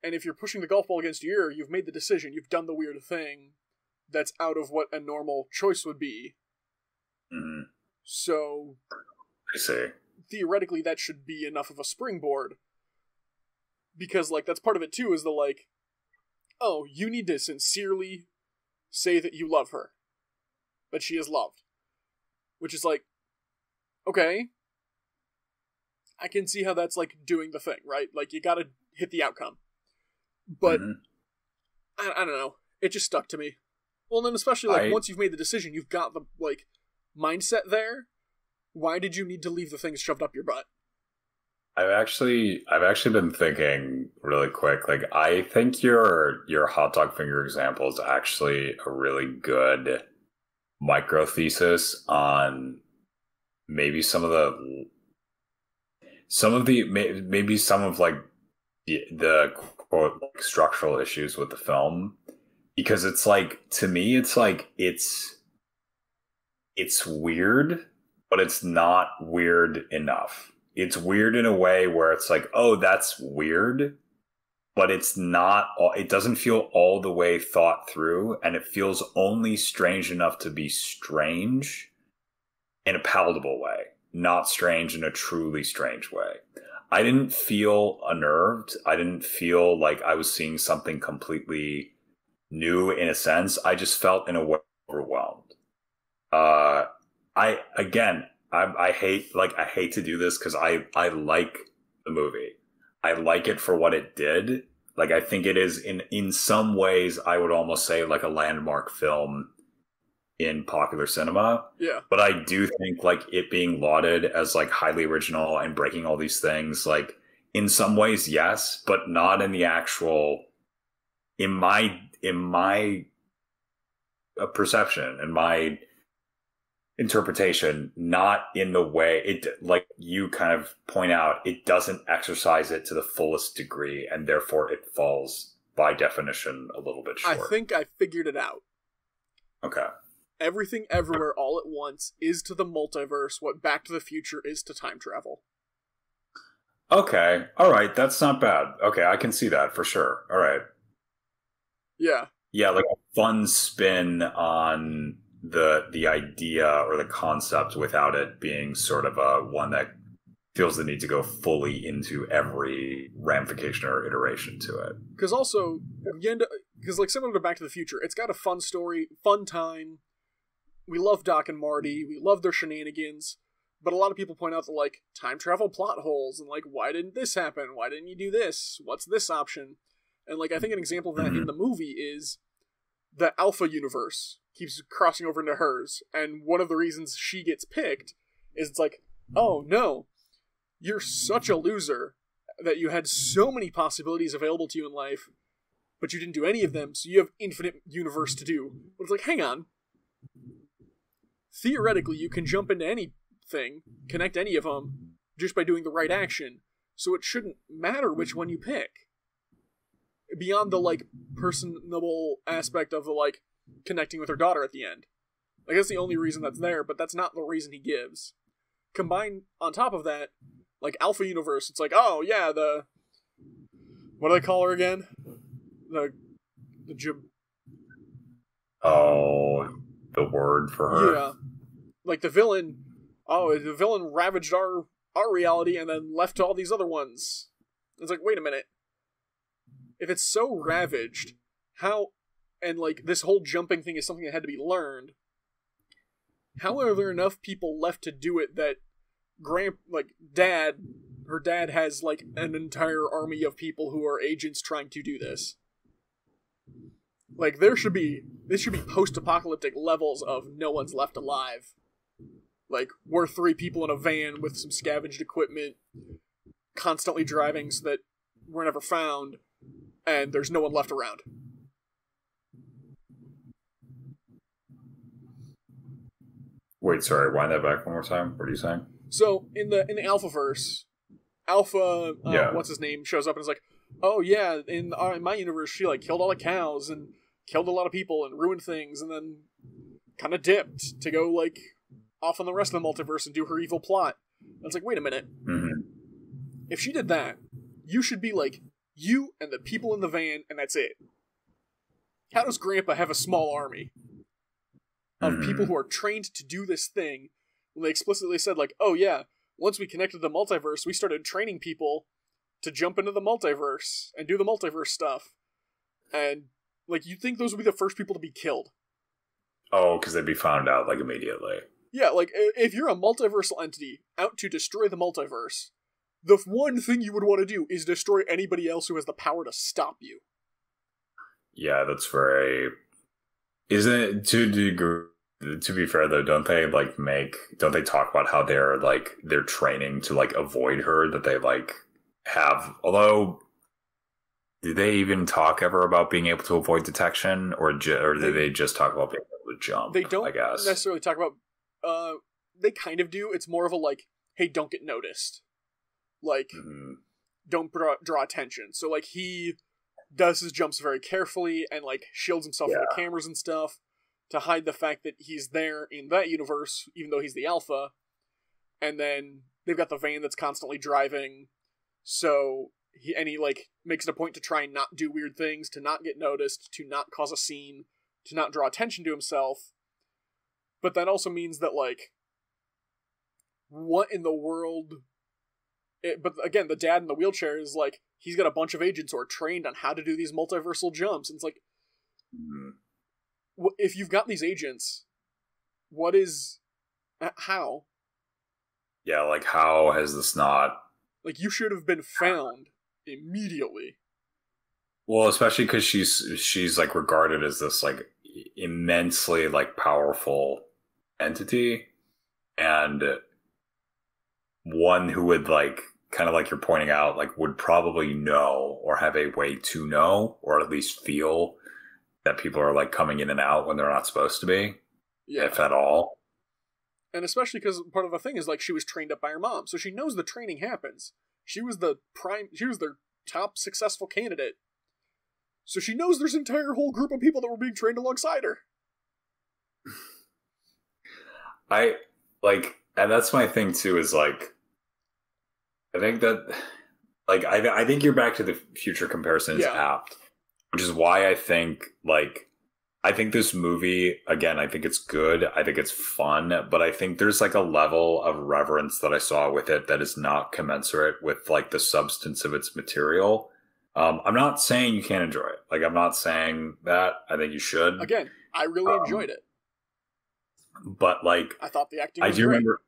Speaker 1: and if you're pushing the golf ball against your ear, you've made the decision. You've done the weird thing. That's out of what a normal choice would be.
Speaker 3: Mhm.
Speaker 1: So
Speaker 3: I see.
Speaker 1: Theoretically that should be enough of a springboard. Because like that's part of it too is the like oh you need to sincerely say that you love her. That she is loved. Which is like okay. I can see how that's like doing the thing right? Like you gotta hit the outcome. But
Speaker 3: Mhm.
Speaker 1: I, I don't know. It just stuck to me. Well then especially like
Speaker 3: I-
Speaker 1: once you've made the decision you've got the like mindset there why did you need to leave the things shoved up your butt
Speaker 3: I've actually I've actually been thinking really quick. Like I think your your hot dog finger example is actually a really good micro thesis on maybe some of the some of the may- maybe some of like the, the quote like, structural issues with the film because it's like to me it's like it's it's weird but it's not weird enough. It's weird in a way where it's like oh that's weird but it's not it doesn't feel all the way thought through and it feels only strange enough to be strange in a palatable way not strange in a truly strange way. I didn't feel unnerved. I didn't feel like i was seeing something completely new in a sense. I just felt in a way overwhelmed. Uh i again I, I hate like I hate to do this because I I like the movie. I like it for what it did. Like I think it is in in some ways I would almost say like a landmark film in popular cinema.
Speaker 1: yeah
Speaker 3: But I do think like it being lauded as like highly original and breaking all these things, like in some ways, yes, but not in the actual in my in my uh, perception in my interpretation, not in the way it like you kind of point out, it doesn't exercise it to the fullest degree, and therefore it falls by definition a little bit short.
Speaker 1: i think i figured it out
Speaker 3: okay.
Speaker 1: everything everywhere all at once is to the multiverse what back to the future is to time travel
Speaker 3: Okay. All right. That's not bad. Okay, I can see that for sure. All right.
Speaker 1: Yeah.
Speaker 3: Yeah, like a fun spin on the the idea or the concept without it being sort of a one that feels the need to go fully into every ramification or iteration to it.
Speaker 1: Because also, because like similar to Back to the Future, it's got a fun story, fun time. We love Doc and Marty. We love their shenanigans. But a lot of people point out the like time travel plot holes and like why didn't this happen? Why didn't you do this? What's this option? And like I think an example of that in mm-hmm. the movie is the Alpha universe keeps crossing over into hers, and one of the reasons she gets picked is it's like, oh no, you're such a loser that you had so many possibilities available to you in life, but you didn't do any of them, so you have infinite universe to do. But it's like, hang on. Theoretically, you can jump into anything, connect any of them, just by doing the right action, so it shouldn't matter which one you pick. Beyond the, like, personable aspect of the, like, connecting with her daughter at the end. Like, that's the only reason that's there, but that's not the reason he gives. Combined on top of that, like Alpha Universe, it's like, oh yeah, the what do they call her again? The the jib-
Speaker 3: Oh, the word for her.
Speaker 1: yeah, like the villain. Oh, the villain ravaged our our reality and then left to all these other ones. It's like, wait a minute. If it's so ravaged, how and like this whole jumping thing is something that had to be learned. How are there enough people left to do it that grand like dad her dad has like an entire army of people who are agents trying to do this. Like there should be this should be post-apocalyptic levels of no one's left alive. Like we're three people in a van with some scavenged equipment constantly driving so that we're never found and there's no one left around.
Speaker 3: Wait, sorry, wind that back one more time. What are you saying?
Speaker 1: So in the in the Alpha verse, Alpha, uh,
Speaker 3: Yeah.
Speaker 1: what's his name, shows up and is like, "Oh yeah, in, uh, in my universe, she like killed all the cows and killed a lot of people and ruined things, and then kind of dipped to go like off on the rest of the multiverse and do her evil plot." And it's like, wait a minute,
Speaker 3: hmm
Speaker 1: if she did that, you should be like you and the people in the van, and that's it. How does Grandpa have a small army of
Speaker 3: Mhm.
Speaker 1: people who are trained to do this thing when they explicitly said, like, oh yeah, once we connected the multiverse, we started training people to jump into the multiverse and do the multiverse stuff. And, like, you'd think those would be the first people to be killed.
Speaker 3: Oh, because they'd be found out like immediately.
Speaker 1: Yeah, like, if you're a multiversal entity out to destroy the multiverse, the one thing you would want to do is destroy anybody else who has the power to stop you.
Speaker 3: Yeah, that's very. Isn't it to degree? To be fair though, don't they like make? Don't they talk about how they're like they're training to like avoid her? That they like have. Although, do they even talk ever about being able to avoid detection, or ju- or do
Speaker 1: They-
Speaker 3: just talk about being able to jump?
Speaker 1: They don't
Speaker 3: I guess.
Speaker 1: necessarily talk about, uh, they kind of do. It's more of a, like, hey, don't get noticed. Like,
Speaker 3: Mhm.
Speaker 1: don't draw, draw attention. So like he does his jumps very carefully and like shields himself from the cameras and stuff to hide the fact that he's there in that universe, even though he's the alpha. And then they've got the van that's constantly driving, so he and he like makes it a point to try and not do weird things, to not get noticed, to not cause a scene, to not draw attention to himself. But that also means that like what in the world it, but again, the dad in the wheelchair is like he's got a bunch of agents who are trained on how to do these multiversal jumps. And it's like,
Speaker 3: Mhm.
Speaker 1: If you've got these agents, what is h- how?
Speaker 3: Yeah, like how has this not?
Speaker 1: Like you should have been found immediately.
Speaker 3: Well, especially because she's she's like regarded as this like immensely like powerful entity, and one who would like kind of like you're pointing out like would probably know or have a way to know or at least feel that people are like coming in and out when they're not supposed to be,
Speaker 1: Yeah,
Speaker 3: if at all.
Speaker 1: and especially because part of the thing is like she was trained up by her mom, so she knows the training happens. She was the prime. She was their top successful candidate. So she knows there's an entire whole group of people that were being trained alongside her.
Speaker 3: I like, and that's my thing too. Is like, I think that like I, I think your Back to the Future comparison is
Speaker 1: Yeah.
Speaker 3: apt, which is why I think like I think this movie again. I think it's good. I think it's fun, but I think there's like a level of reverence that I saw with it that is not commensurate with like the substance of its material. Um, I'm not saying you can't enjoy it. Like I'm not saying that. I think you should.
Speaker 1: Again, I really
Speaker 3: Um,
Speaker 1: enjoyed it.
Speaker 3: But like
Speaker 1: I thought the acting
Speaker 3: I do
Speaker 1: great.
Speaker 3: remember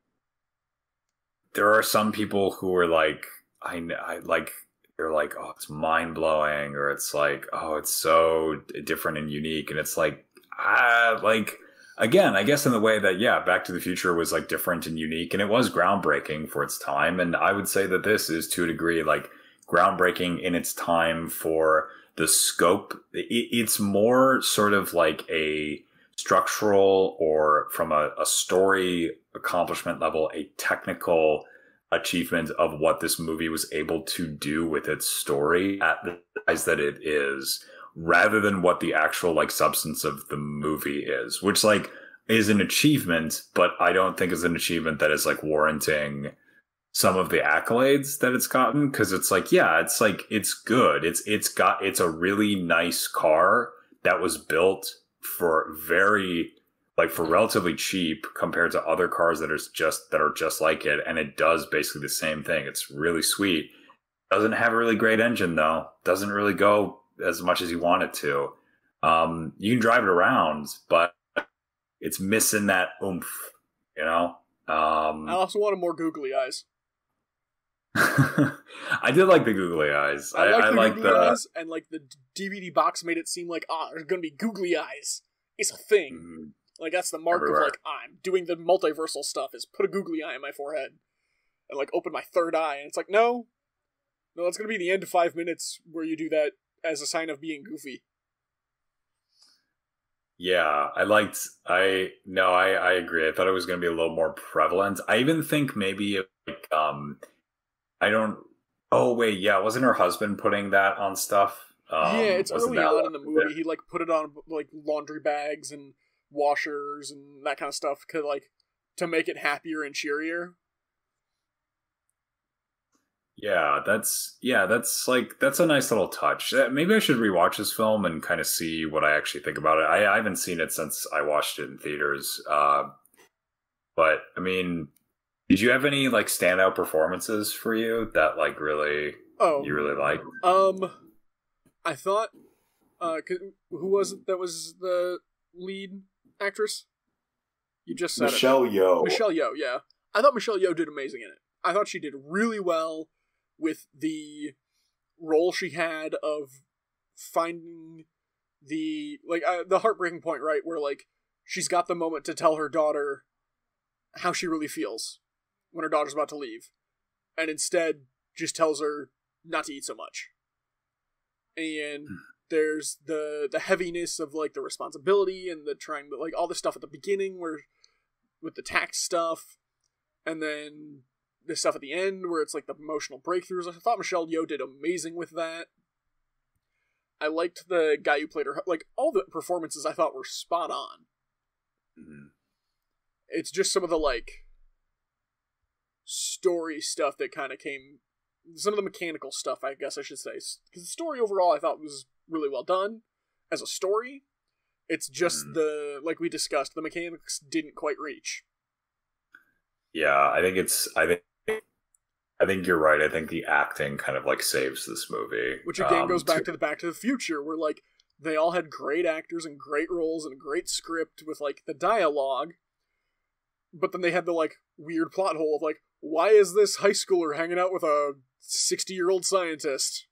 Speaker 3: there are some people who were like, I, I like, they're like, oh, it's mind blowing, or it's like, oh, it's so different and unique, and it's like, ah, like again, I guess in the way that yeah, Back to the Future was like different and unique, and it was groundbreaking for its time, and I would say that this is to a degree like groundbreaking in its time for the scope. It's more sort of like a structural or from a, a story accomplishment level, a technical achievement of what this movie was able to do with its story at the size that it is, rather than what the actual like substance of the movie is, which like is an achievement, but I don't think is an achievement that is like warranting some of the accolades that it's gotten because it's like yeah it's like it's good. It's it's got it's a really nice car that was built for very like for relatively cheap compared to other cars that are just that are just like it and it does basically the same thing it's really sweet doesn't have a really great engine though doesn't really go as much as you want it to um you can drive it around but it's missing that oomph you know um
Speaker 1: I also wanted more googly eyes.
Speaker 3: I did like the googly eyes.
Speaker 1: I,
Speaker 3: I,
Speaker 1: like the
Speaker 3: the.
Speaker 1: eyes, and like the DVD box made it seem like ah, there's gonna be googly eyes. It's a thing.
Speaker 3: Mhm.
Speaker 1: Like that's the mark
Speaker 3: Everywhere.
Speaker 1: of like I'm doing the multiversal stuff. Is put a googly eye on my forehead, and like open my third eye, and it's like no, no, that's gonna be the end of five minutes where you do that as a sign of being goofy.
Speaker 3: Yeah, I liked. I no, I I agree. I thought it was going to be a little more prevalent. I even think maybe like um, I don't. Oh wait, yeah, wasn't her husband putting that on stuff? Um,
Speaker 1: yeah, it's early on in the movie. He like put it on like laundry bags and washers and that kind of stuff, cause like to make it happier and cheerier.
Speaker 3: Yeah, that's yeah, that's like that's a nice little touch. Maybe I should rewatch this film and kind of see what I actually think about it. I, I haven't seen it since I watched it in theaters. Uh, but I mean, did you have any like standout performances for you that like really
Speaker 1: Oh,
Speaker 3: you really like?
Speaker 1: Um, I thought, uh, who was it that was the lead actress? You just said
Speaker 3: Michelle Yeoh.
Speaker 1: Michelle Yeoh. Yeah, I thought Michelle Yeoh did amazing in it. I thought she did really well with the role she had of finding the like uh, the heartbreaking point, right? Where like she's got the moment to tell her daughter how she really feels when her daughter's about to leave, and instead just tells her not to eat so much. And there's the the heaviness of like the responsibility and the trying to like all the stuff at the beginning where with the tax stuff, and then the stuff at the end where it's like the emotional breakthroughs. I thought Michelle Yeoh did amazing with that. I liked the guy who played her. Like all the performances, I thought were spot on.
Speaker 3: Mhm.
Speaker 1: It's just some of the like story stuff that kind of came. Some of the mechanical stuff, I guess I should say, because the story overall I thought was really well done as a story. It's just
Speaker 3: Mhm.
Speaker 1: the like we discussed, the mechanics didn't quite reach.
Speaker 3: Yeah, I think it's. I think. I think you're right. I think the acting kind of like saves this movie,
Speaker 1: Which again
Speaker 3: Um,
Speaker 1: goes back to the Back to the Future, where like they all had great actors and great roles and a great script with like the dialogue, but then they had the like weird plot hole of like, why is this high schooler hanging out with a sixty year old scientist?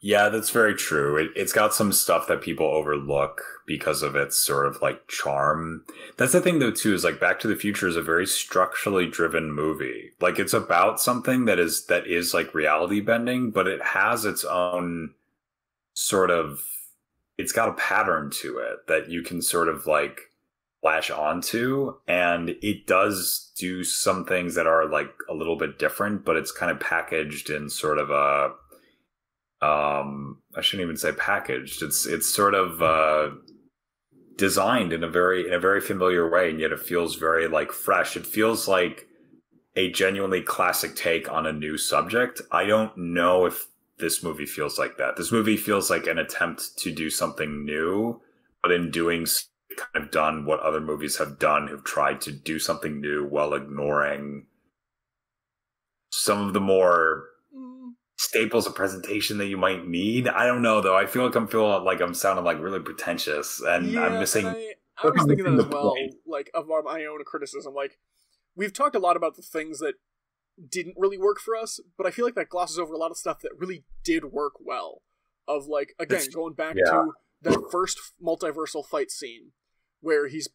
Speaker 3: Yeah, that's very true. It, it's got some stuff that people overlook because of its sort of like charm. That's the thing though too, is like Back to the Future is a very structurally driven movie. Like it's about something that is, that is like reality bending, but it has its own sort of, it's got a pattern to it that you can sort of like latch onto. And it does do some things that are like a little bit different, but it's kind of packaged in sort of a, um i shouldn't even say packaged it's it's sort of uh designed in a very in a very familiar way and yet it feels very like fresh it feels like a genuinely classic take on a new subject. I don't know if this movie feels like that. This movie feels like an attempt to do something new, but in doing kind of done what other movies have done who've tried to do something new while ignoring some of the more staples of presentation that you might need. I don't know though. I feel like I'm feeling like I'm sounding like really pretentious and
Speaker 1: yeah,
Speaker 3: I'm missing
Speaker 1: I, I was thinking that as well,
Speaker 3: point.
Speaker 1: like of my own criticism. Like we've talked a lot about the things that didn't really work for us, but I feel like that glosses over a lot of stuff that really did work well. Of like again,
Speaker 3: It's-
Speaker 1: going back
Speaker 3: yeah.
Speaker 1: to that first multiversal fight scene where he's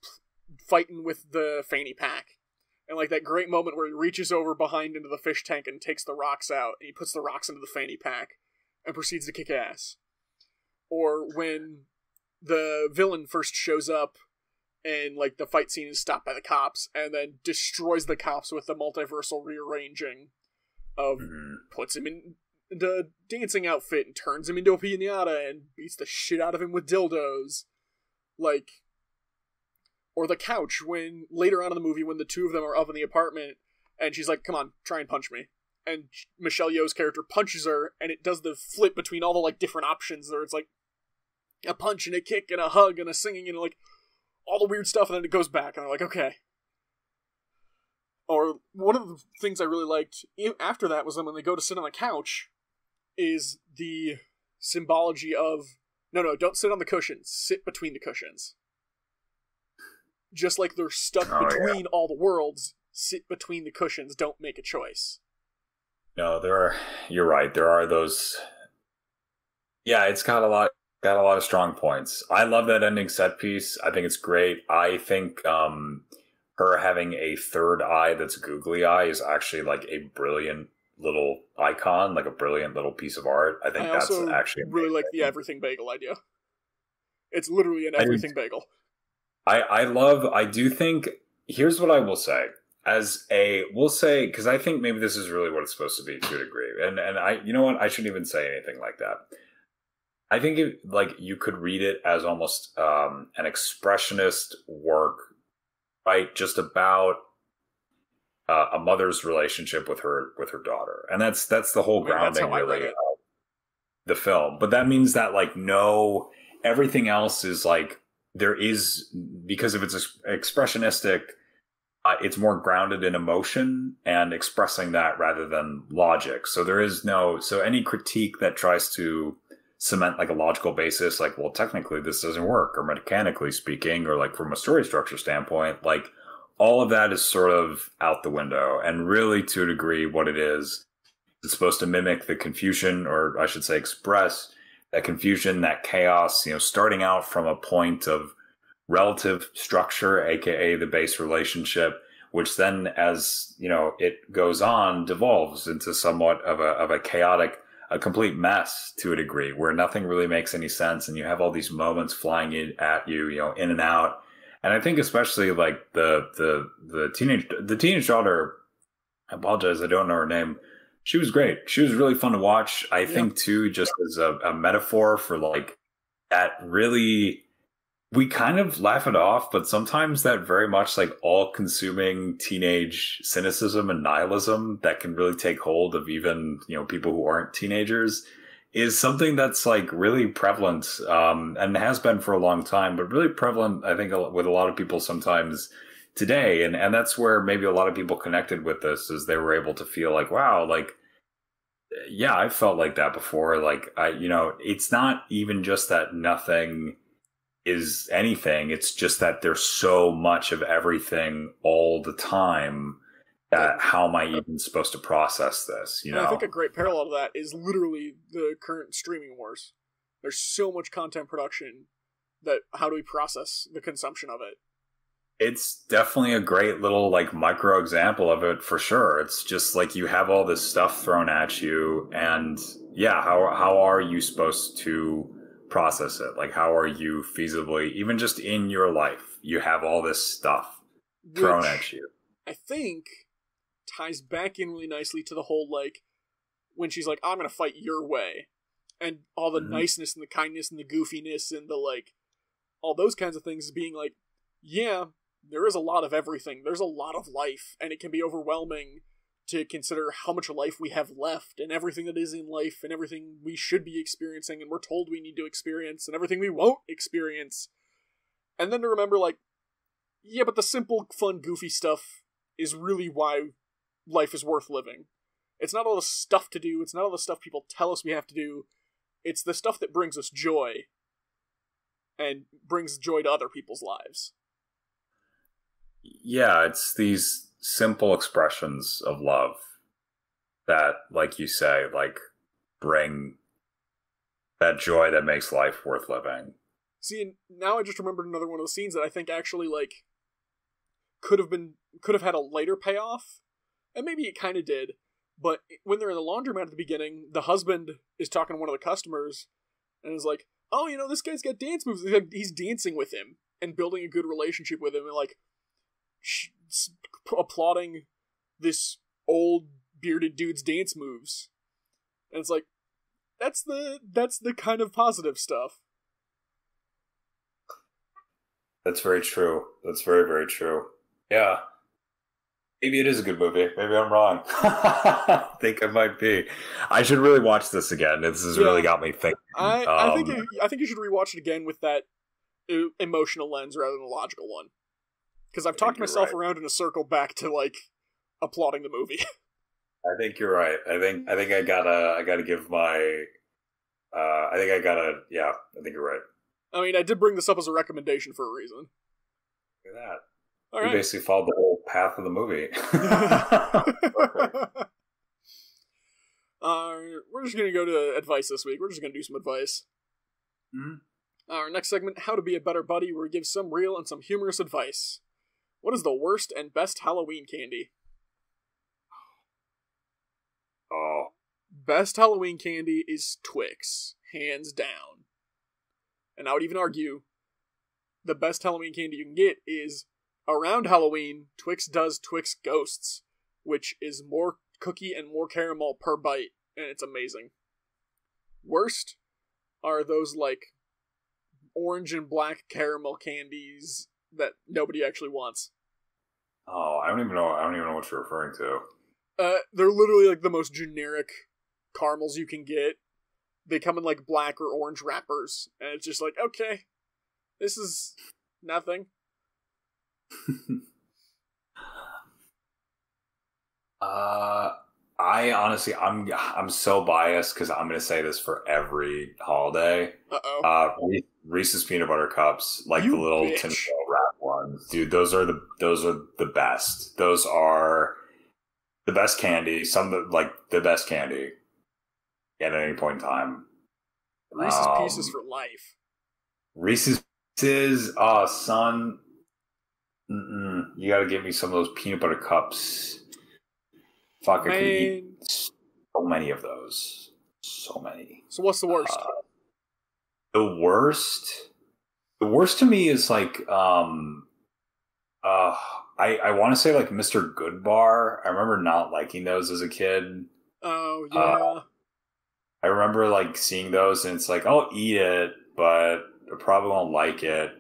Speaker 1: fighting with the fanny pack. And like that great moment where he reaches over behind into the fish tank and takes the rocks out, and he puts the rocks into the fanny pack and proceeds to kick ass. Or when the villain first shows up and like the fight scene is stopped by the cops and then destroys the cops with the multiversal rearranging of
Speaker 3: Mhm.
Speaker 1: puts him in the dancing outfit and turns him into a pinata and beats the shit out of him with dildos. Like or the couch when later on in the movie when the two of them are up in the apartment and she's like, "Come on, try and punch me." And Michelle Yeoh's character punches her and it does the flip between all the like different options there it's like a punch and a kick and a hug and a singing and like all the weird stuff and then it goes back and I'm like, "Okay." Or one of the things I really liked after that was when they go to sit on the couch is the symbology of no no don't sit on the cushions sit between the cushions just like they're stuck
Speaker 3: Oh, yeah.
Speaker 1: between all the worlds sit between the cushions don't make a choice
Speaker 3: No, there are. You're right. There are those. Yeah, it's got a lot. Got a lot of strong points. I love that ending set piece. I think it's great. I think um, her having a third eye that's googly eye is actually like a brilliant little icon, like a brilliant little piece of art. I think
Speaker 1: i
Speaker 3: that's
Speaker 1: also
Speaker 3: actually
Speaker 1: really like the everything bagel idea it's literally an everything bagel
Speaker 3: I I love. I do think. Here's what I will say. As a, we'll say, because I think maybe this is really what it's supposed to be to a degree, and and I, you know what, I shouldn't even say anything like that. I think it, like you could read it as almost um, an expressionist work, right? Just about uh, a mother's relationship with her with her daughter, and that's that's the whole grounding
Speaker 1: read
Speaker 3: really of the film. But that means that like no, everything else is like there is because of its expressionistic. Uh, it's more grounded in emotion and expressing that rather than logic. So there is no so any critique that tries to cement like a logical basis, like well technically this doesn't work, or mechanically speaking, or like from a story structure standpoint, like all of that is sort of out the window. And really, to a degree, what it is, it's supposed to mimic the confusion, or I should say, express that confusion, that chaos, you know, starting out from a point of relative structure, aka the base relationship, which then as, you know, it goes on, devolves into somewhat of a of a chaotic, a complete mess to a degree, where nothing really makes any sense and you have all these moments flying in at you, you know, in and out. And I think especially like the the the teenage the teenage daughter I apologize, I don't know her name. She was great. She was really fun to watch. I think too, just as a, a metaphor for like that really we kind of laugh it off, but sometimes that very much like all consuming teenage cynicism and nihilism that can really take hold of even, you know, people who aren't teenagers is something that's like really prevalent um, and has been for a long time, but really prevalent, I think, with a lot of people sometimes today. And, and that's where maybe a lot of people connected with this is they were able to feel like, wow, like, yeah, I felt like that before. Like, I, you know, it's not even just that nothing is anything. It's just that there's so much of everything all the time that how am I even supposed to process this? You
Speaker 1: and
Speaker 3: know,
Speaker 1: i think a great parallel to that is literally the current streaming wars there's so much content production that how do we process the consumption of it
Speaker 3: it's definitely a great little like micro example of it for sure. It's just like you have all this stuff thrown at you, and yeah, how how are you supposed to process it? Like, how are you feasibly, even just in your life, you have all this stuff thrown at you.
Speaker 1: I think ties back in really nicely to the whole like when she's like, I'm gonna fight your way. And all the
Speaker 3: Mhm.
Speaker 1: niceness and the kindness and the goofiness and the like all those kinds of things being like, yeah, there is a lot of everything. There's a lot of life, and it can be overwhelming to consider how much life we have left and everything that is in life and everything we should be experiencing and we're told we need to experience and everything we won't experience. And then to remember, like, yeah, but the simple, fun, goofy stuff is really why life is worth living. It's not all the stuff to do, it's not all the stuff people tell us we have to do, it's the stuff that brings us joy and brings joy to other people's lives.
Speaker 3: Yeah, it's these simple expressions of love that, like you say, like bring that joy that makes life worth living.
Speaker 1: See, now I just remembered another one of the scenes that I think actually like could have been could have had a lighter payoff, and maybe it kind of did. But when they're in the laundromat at the beginning, the husband is talking to one of the customers, and is like, "Oh, you know, this guy's got dance moves. He's dancing with him and building a good relationship with him, and like sh- applauding this old bearded dude's dance moves." And it's like, that's the that's the kind of positive stuff.
Speaker 3: That's very true. That's very, very true. Yeah. Maybe it is a good movie. Maybe I'm wrong. I think I might be. I should really watch this again. This has
Speaker 1: Yeah.
Speaker 3: really got me thinking.
Speaker 1: I, I think
Speaker 3: Um,
Speaker 1: you- I think you should rewatch it again with that uh, emotional lens rather than a logical one. Because I've talked myself
Speaker 3: right.
Speaker 1: around in a circle back to like applauding the movie.
Speaker 3: I think you're right. I think I think I gotta I gotta give my uh I think I gotta yeah, I think you're right.
Speaker 1: I mean, I did bring this up as a recommendation for a reason.
Speaker 3: Look at that.
Speaker 1: All
Speaker 3: We
Speaker 1: right.
Speaker 3: basically followed the whole path of the movie.
Speaker 1: uh, we're just gonna go to advice this week. We're just gonna do some advice.
Speaker 3: Mhm.
Speaker 1: Our next segment, How to Be a Better Buddy, where we give some real and some humorous advice. What is the worst and best Halloween candy?
Speaker 3: oh,
Speaker 1: best Halloween candy is Twix, hands down. And I would even argue the best Halloween candy you can get is around Halloween, Twix does Twix Ghosts, which is more cookie and more caramel per bite, and it's amazing. Worst are those like orange and black caramel candies that nobody actually wants.
Speaker 3: oh, I don't even know. I don't even know what you're referring to.
Speaker 1: Uh, they're literally like the most generic caramels you can get. They come in like black or orange wrappers, and it's just like, okay, this is nothing.
Speaker 3: Uh, I honestly, I'm I'm so biased because I'm gonna say this for every holiday.
Speaker 1: Uh oh.
Speaker 3: Uh, Re- Reese's peanut butter cups, like
Speaker 1: You
Speaker 3: the little wrap ones, dude. Those are the those are the best. Those are the best candy. Some of the, like the best candy at any point in time.
Speaker 1: Reese's
Speaker 3: um,
Speaker 1: Pieces for life.
Speaker 3: Reese's Pieces, oh son, Mm-mm. you got to give me some of those peanut butter cups. Fuck, I could eat so many of those. So many.
Speaker 1: So what's the worst?
Speaker 3: Uh, the worst the worst to me is like um uh i i want to say like mr goodbar i remember not liking those as a kid
Speaker 1: oh yeah.
Speaker 3: uh, i remember like seeing those and it's like i'll eat it but i probably won't like it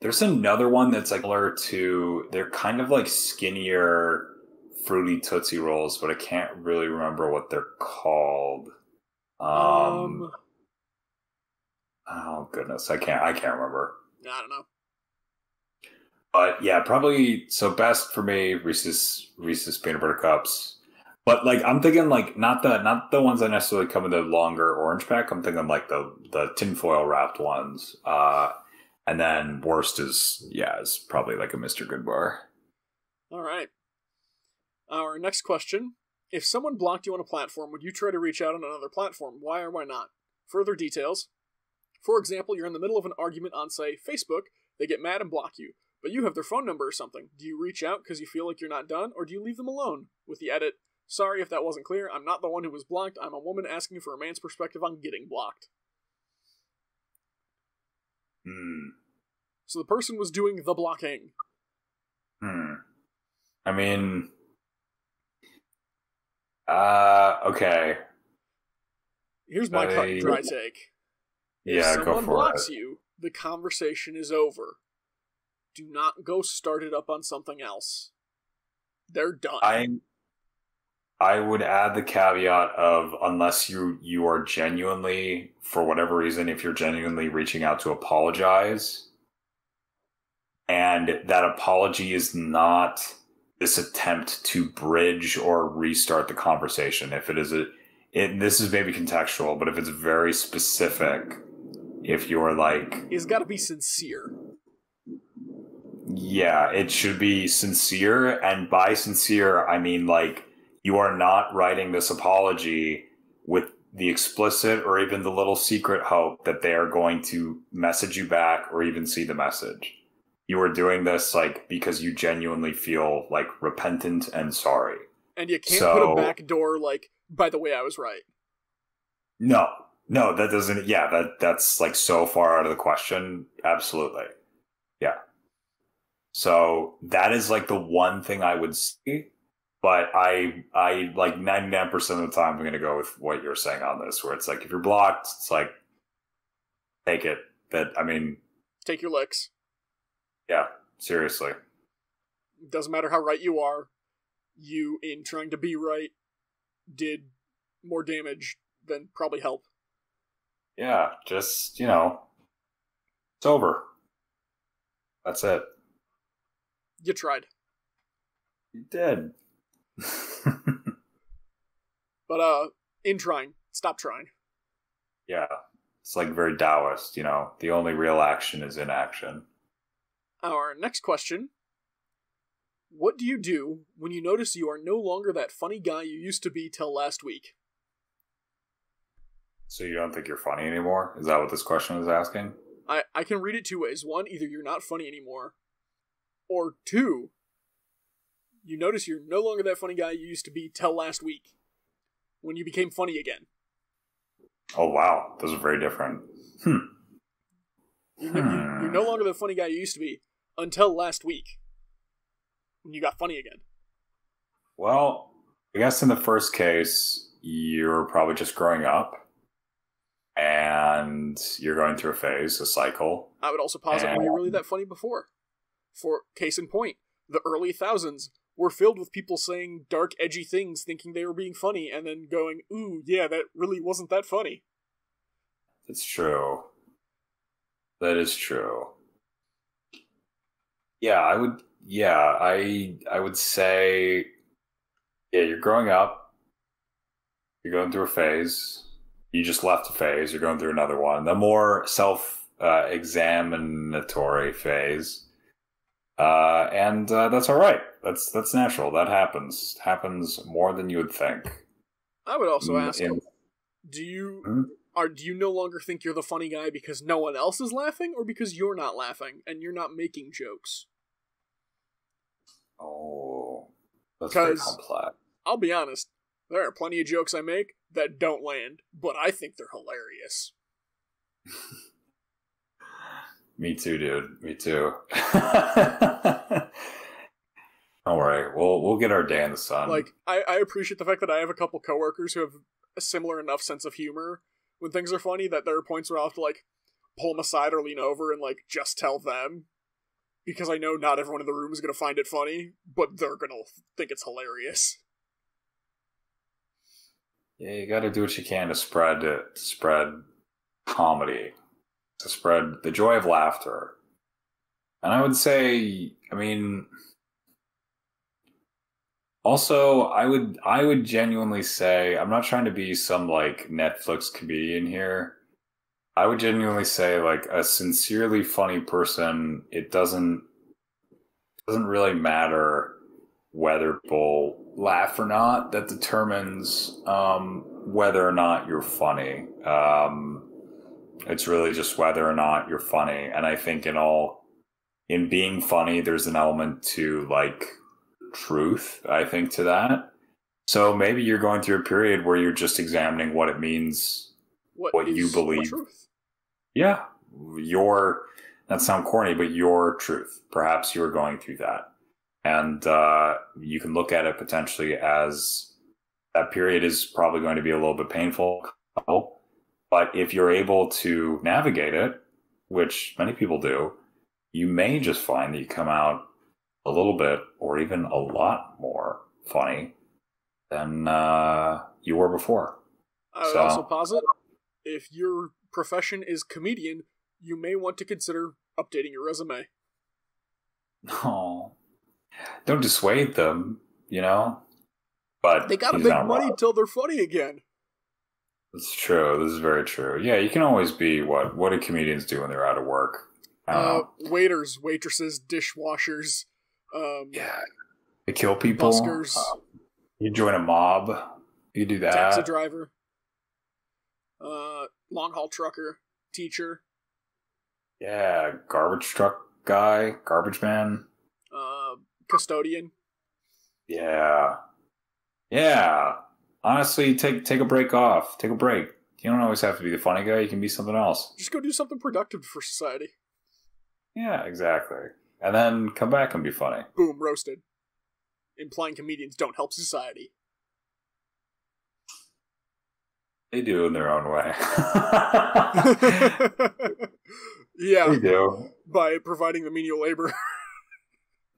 Speaker 3: there's another one that's like similar to they're kind of like skinnier fruity tootsie rolls but i can't really remember what they're called um,
Speaker 1: um,
Speaker 3: Oh goodness, I can't. I can't remember.
Speaker 1: I don't know.
Speaker 3: But yeah, probably so best for me Reese's Reese's peanut butter cups. But like I'm thinking like not the not the ones that necessarily come in the longer orange pack. I'm thinking like the the tinfoil wrapped ones. Uh, and then worst is yeah is probably like a Mr. Goodbar.
Speaker 1: All right. Our next question: If someone blocked you on a platform, would you try to reach out on another platform? Why or why not? Further details. For example, you're in the middle of an argument on, say, Facebook. They get mad and block you, but you have their phone number or something. Do you reach out because you feel like you're not done, or do you leave them alone? With the edit, sorry if that wasn't clear. I'm not the one who was blocked. I'm a woman asking for a man's perspective on getting blocked.
Speaker 3: Hmm.
Speaker 1: So the person was doing the blocking.
Speaker 3: Hmm. I mean, uh, okay.
Speaker 1: Here's my cut and dry take. If
Speaker 3: Yeah, go
Speaker 1: someone
Speaker 3: for
Speaker 1: blocks
Speaker 3: it.
Speaker 1: you, the conversation is over. Do not go start it up on something else. they're done.
Speaker 3: I I would add the caveat of unless you you are genuinely for whatever reason if you're genuinely reaching out to apologize and that apology is not this attempt to bridge or restart the conversation if it is a it, this is maybe contextual but if it's very specific if you're like
Speaker 1: He's got to be sincere.
Speaker 3: Yeah, it should be sincere. And by sincere, I mean like you are not writing this apology with the explicit or even the little secret hope that they are going to message you back or even see the message. You are doing this like because you genuinely feel like repentant and sorry.
Speaker 1: And you can't put a back door like, by the way, I was right.
Speaker 3: No, no, that doesn't. Yeah, that that's like so far out of the question. Absolutely, yeah. So that is like the one thing I would see. but I I like ninety nine percent of the time I'm gonna go with what you're saying on this, where it's like if you're blocked, it's like take it. That I mean,
Speaker 1: Take your licks.
Speaker 3: yeah, seriously,
Speaker 1: Doesn't matter how right you are. You, in trying to be right, did more damage than probably help.
Speaker 3: yeah, just you know, it's over. That's it.
Speaker 1: You tried.
Speaker 3: You did.
Speaker 1: But, uh, in trying, stop trying.
Speaker 3: Yeah. It's like very Taoist, you know. The only real action is inaction.
Speaker 1: Our next question What do you do when you notice you are no longer that funny guy you used to be till last week?
Speaker 3: So you don't think you're funny anymore? Is that what this question is asking?
Speaker 1: I, I can read it two ways. One, either you're not funny anymore, or two, you notice you're no longer that funny guy you used to be till last week when you became funny again.
Speaker 3: Oh wow, those are very different. Hmm.
Speaker 1: You're, no- you're no longer the funny guy you used to be until last week when you got funny again.
Speaker 3: Well, I guess in the first case, you're probably just growing up and you're going through a phase, a cycle.
Speaker 1: I would also posit were you really that funny before? For case in point, the early thousands were filled with people saying dark, edgy things, thinking they were being funny, and then going, "Ooh, yeah, that really wasn't that funny."
Speaker 3: It's true. That is true. Yeah, I would yeah, I I would say yeah, you're growing up. You're going through a phase. You just left a phase, you're going through another one. The more self uh, examinatory phase. Uh, and uh, that's all right. That's that's natural. That happens. Happens more than you would think.
Speaker 1: I would also
Speaker 3: Mm,
Speaker 1: ask,
Speaker 3: in-
Speaker 1: do you
Speaker 3: Hmm?
Speaker 1: are do you no longer think you're the funny guy because no one else is laughing, or because you're not laughing and you're not making jokes?
Speaker 3: Oh, that's very complex.
Speaker 1: I'll be honest, there are plenty of jokes I make that don't land, but I think they're hilarious.
Speaker 3: Me too, dude. Me too. Don't worry. We'll we'll get our day in the sun.
Speaker 1: Like, I, I appreciate the fact that I have a couple coworkers who have a similar enough sense of humor when things are funny that there are points where I'll have to, like, pull them aside or lean over and, like, just tell them. Because I know not everyone in the room is going to find it funny, but they're going to think it's hilarious.
Speaker 3: yeah, you got to do what you can to spread to spread comedy, to spread the joy of laughter. And I would say, I mean, also, I would I would genuinely say I'm not trying to be some like Netflix comedian here. I would genuinely say like a sincerely funny person, it doesn't doesn't really matter whether people laugh or not. That determines um, whether or not you're funny. Um, it's really just whether or not you're funny. And I think in all in being funny, there's an element to like truth, I think, to that. So maybe you're going through a period where you're just examining what it means. What you believe.
Speaker 1: truth?
Speaker 3: Yeah, your, that sound corny, but your truth. Perhaps you're going through that. And uh, you can look at it potentially as that period is probably going to be a little bit painful. But if you're able to navigate it, which many people do, you may just find that you come out a little bit or even a lot more funny than uh, you were before.
Speaker 1: I would
Speaker 3: So-
Speaker 1: also posit if your profession is comedian, you may want to consider updating your resume.
Speaker 3: No, don't dissuade them. You know, but
Speaker 1: They gotta make money
Speaker 3: wrong.
Speaker 1: till they're funny again.
Speaker 3: It's true. This is very true. Yeah, you can always be what? What do comedians do when they're out of work?
Speaker 1: Uh, waiters, waitresses, dishwashers, um,
Speaker 3: Yeah, they kill people.
Speaker 1: buskers,
Speaker 3: Uh, you join a mob. You do that.
Speaker 1: taxi driver, uh, long haul trucker, teacher,
Speaker 3: Yeah, garbage truck guy, garbage man.
Speaker 1: uh, custodian.
Speaker 3: Yeah, yeah. Honestly, take take a break off. Take a break. You don't always have to be the funny guy. You can be something else.
Speaker 1: Just go do something productive for society.
Speaker 3: Yeah, exactly. And then come back and be funny.
Speaker 1: Boom, roasted. Implying comedians don't help society.
Speaker 3: They do in their own way.
Speaker 1: yeah,
Speaker 3: they do.
Speaker 1: by providing the menial labor.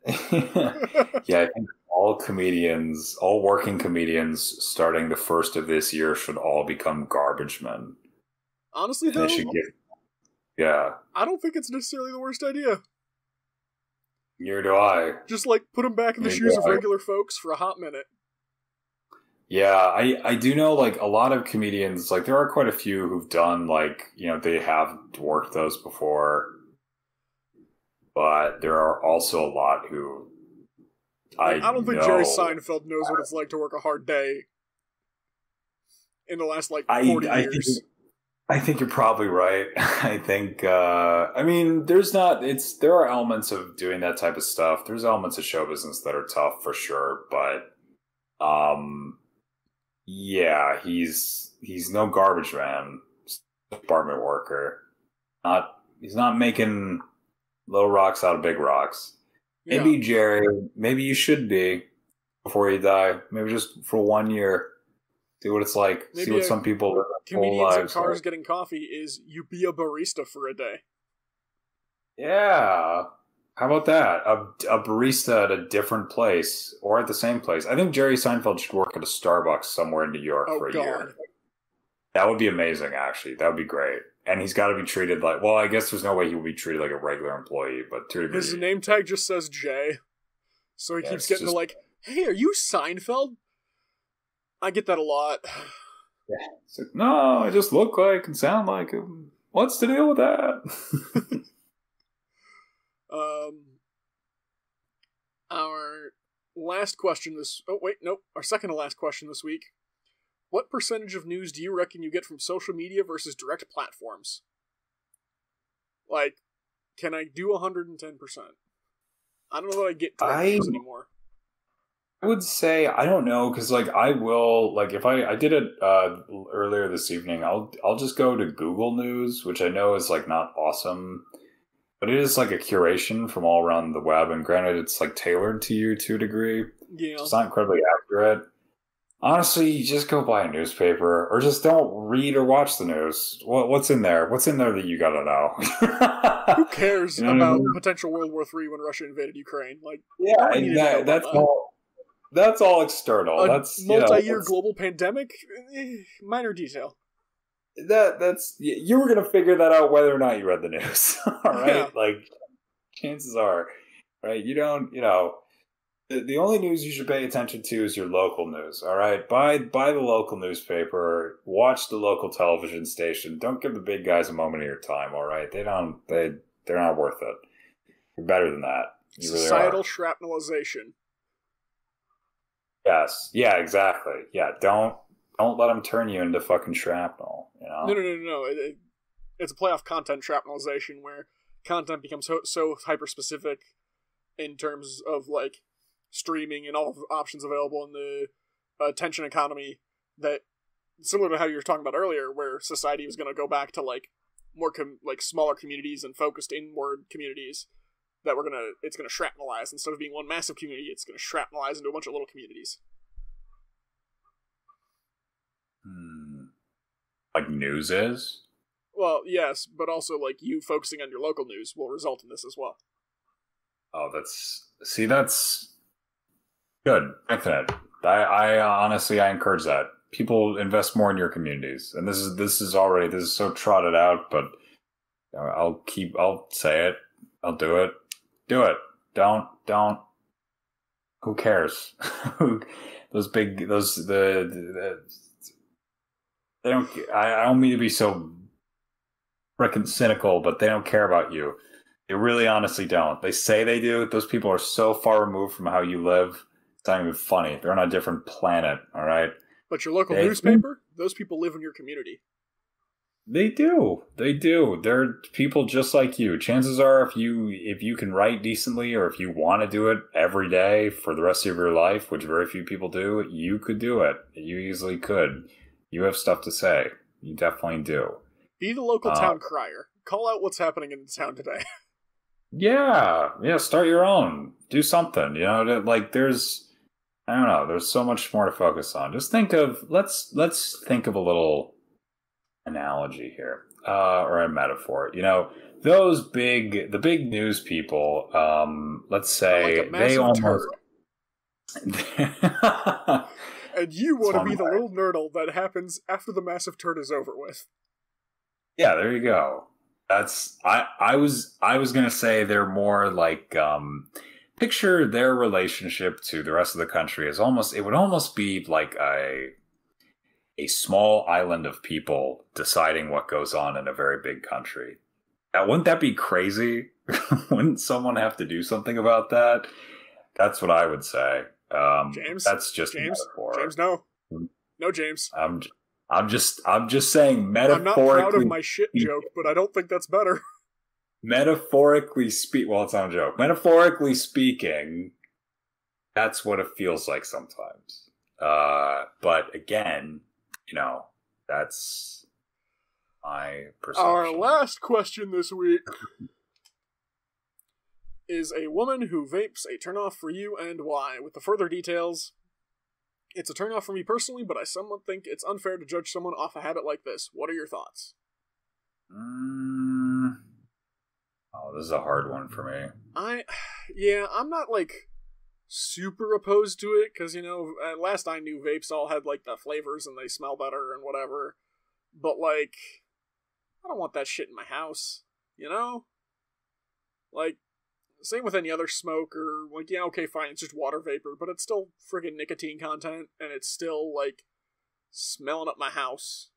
Speaker 3: yeah, I think all comedians, all working comedians, starting the first of this year, should all become garbage men.
Speaker 1: Honestly, though,
Speaker 3: they should get. Yeah,
Speaker 1: I don't think it's necessarily the worst idea.
Speaker 3: near do I.
Speaker 1: Just like put them back in the
Speaker 3: Yeah,
Speaker 1: shoes of regular folks for a hot minute.
Speaker 3: Yeah, I I do know like a lot of comedians. Like there are quite a few who've done like you know they have worked those before, but there are also a lot who. I,
Speaker 1: I, don't think
Speaker 3: know-
Speaker 1: Jerry Seinfeld knows what it's like to work a hard day in the last like
Speaker 3: I,
Speaker 1: forty
Speaker 3: I think
Speaker 1: years.
Speaker 3: I think you're probably right. I think uh I mean there's not it's there are elements of doing that type of stuff. There's elements of show business that are tough for sure, but um yeah, he's he's no garbage man. Apartment worker. Not he's not making little rocks out of big rocks.
Speaker 1: Yeah.
Speaker 3: Maybe Jerry, maybe you should be before you die. Maybe just for one year. See what it's like. See what some people live
Speaker 1: Comedians in cars
Speaker 3: like.
Speaker 1: getting coffee is you be a barista for a day.
Speaker 3: Yeah. How about that? A, a barista at a different place or at the same place. I think Jerry Seinfeld should work at a Starbucks somewhere in New York
Speaker 1: Oh
Speaker 3: for a
Speaker 1: God!
Speaker 3: year. That would be amazing, actually. That would be great. And he's got to be treated like, well, I guess there's no way he would be treated like a regular employee, but to a degree.
Speaker 1: His name tag just says Jay, so he
Speaker 3: Yeah,
Speaker 1: keeps getting to
Speaker 3: just-
Speaker 1: like, "Hey, are you Seinfeld?" I get that a lot.
Speaker 3: It's like, no, I just look like and sound like him. What's the deal with that?
Speaker 1: Um, our last question this. Oh wait, nope. Our second to last question this week. What percentage of news do you reckon you get from social media versus direct platforms? Like, can I do 110%? I don't know that I get direct
Speaker 3: I-
Speaker 1: news anymore.
Speaker 3: I would say I don't know because like I will like if I I did it uh, earlier this evening. I'll I'll just go to Google News, which I know is like not awesome, but it is like a curation from all around the web. And granted, it's like tailored to you to a degree.
Speaker 1: Yeah.
Speaker 3: It's not incredibly accurate. Honestly, you just go buy a newspaper or just don't read or watch the news. What what's in there? What's in there that you gotta know?
Speaker 1: Who cares
Speaker 3: You know what I
Speaker 1: about
Speaker 3: mean?
Speaker 1: potential World War Three when Russia invaded Ukraine? Like
Speaker 3: yeah, that, that's
Speaker 1: that.
Speaker 3: all. That's all external.
Speaker 1: a
Speaker 3: that's
Speaker 1: multi-year
Speaker 3: that's-
Speaker 1: global pandemic, eh, minor detail.
Speaker 3: that that's you were gonna figure that out whether or not you read the news all right
Speaker 1: Yeah.
Speaker 3: like chances are right you don't you know the, the only news you should pay attention to is your local news all right? Buy buy the local newspaper watch the local television station. Don't give the big guys a moment of your time all right? They don't they they're not worth it. You're better than that. You really
Speaker 1: Societal
Speaker 3: are
Speaker 1: shrapnelization.
Speaker 3: yes. Yeah exactly. Yeah don't don't let them turn you into fucking shrapnel you know?
Speaker 1: No, no, no, no, no. It, it, it's a playoff content shrapnelization where content becomes so, so hyper specific in terms of like streaming and all of the options available in the attention economy that similar to how you were talking about earlier, where society was going to go back to like more com- like smaller communities and focused inward communities that we're gonna it's gonna shrapnelize instead of being one massive community it's gonna shrapnelize into a bunch of little communities
Speaker 3: Hmm. Like news is?
Speaker 1: well yes but also like you focusing on your local news will result in this as well
Speaker 3: Oh, that's see, that's good. Infinite. I, I honestly, I encourage that. People invest more in your communities, and this is this is already this is so trotted out. But uh, I'll keep. I'll say it. I'll do it. Do it. Don't. Don't. Who cares? Those big. Those the. the they don't. I, I don't mean to be so freaking cynical, but they don't care about you. They really honestly don't. They say they do. Those people are so far removed from how you live. It's not even funny. They're on a different planet, all right?
Speaker 1: But your local
Speaker 3: They-
Speaker 1: newspaper, those people live in your community.
Speaker 3: They do. They do. They're people just like you. Chances are if you if you can write decently or if you want to do it every day for the rest of your life, which very few people do, you could do it. You easily could. You have stuff to say. You definitely do.
Speaker 1: Be the local
Speaker 3: Uh,
Speaker 1: town crier. Call out what's happening in the town today.
Speaker 3: Yeah, yeah. Start your own. Do something. You know, like there's, I don't know. There's so much more to focus on. Just think of let's let's think of a little analogy here, uh, or a metaphor. You know, those big the big news people. Um, let's say
Speaker 1: like
Speaker 3: they almost.
Speaker 1: And you want to be the little nerdle that happens after the massive turn is over with.
Speaker 3: Yeah, there you go. That's I I was I was going to say they're more like um picture their relationship to the rest of the country as almost it would almost be like a a small island of people deciding what goes on in a very big country. Now, wouldn't that be crazy? wouldn't someone have to do something about that? That's what I would say. Um,
Speaker 1: James?
Speaker 3: that's just
Speaker 1: James?
Speaker 3: metaphor.
Speaker 1: James, no.
Speaker 3: Hmm.
Speaker 1: No, James.
Speaker 3: I'm, I'm just, I'm just saying
Speaker 1: I'm not
Speaker 3: metaphorically.
Speaker 1: proud of my shit joke, but I don't think that's better.
Speaker 3: metaphorically speak well it's not a joke metaphorically speaking that's what it feels like sometimes uh but again you know that's my perception
Speaker 1: Our last question this week is a woman who vapes a turnoff for you and why. With the further details, it's a turnoff for me personally, but I somewhat think it's unfair to judge someone off a habit like this. What are your thoughts?
Speaker 3: Mm. Oh this is a hard one for me
Speaker 1: I, yeah, I'm not like super opposed to it because you know, at last I knew vapes all had like the flavors and they smell better and whatever. But like, I don't want that shit in my house. You know, like same with any other smoke or like yeah, okay, fine, it's just water vapor, but it's still friggin' nicotine content and it's still like smelling up my house.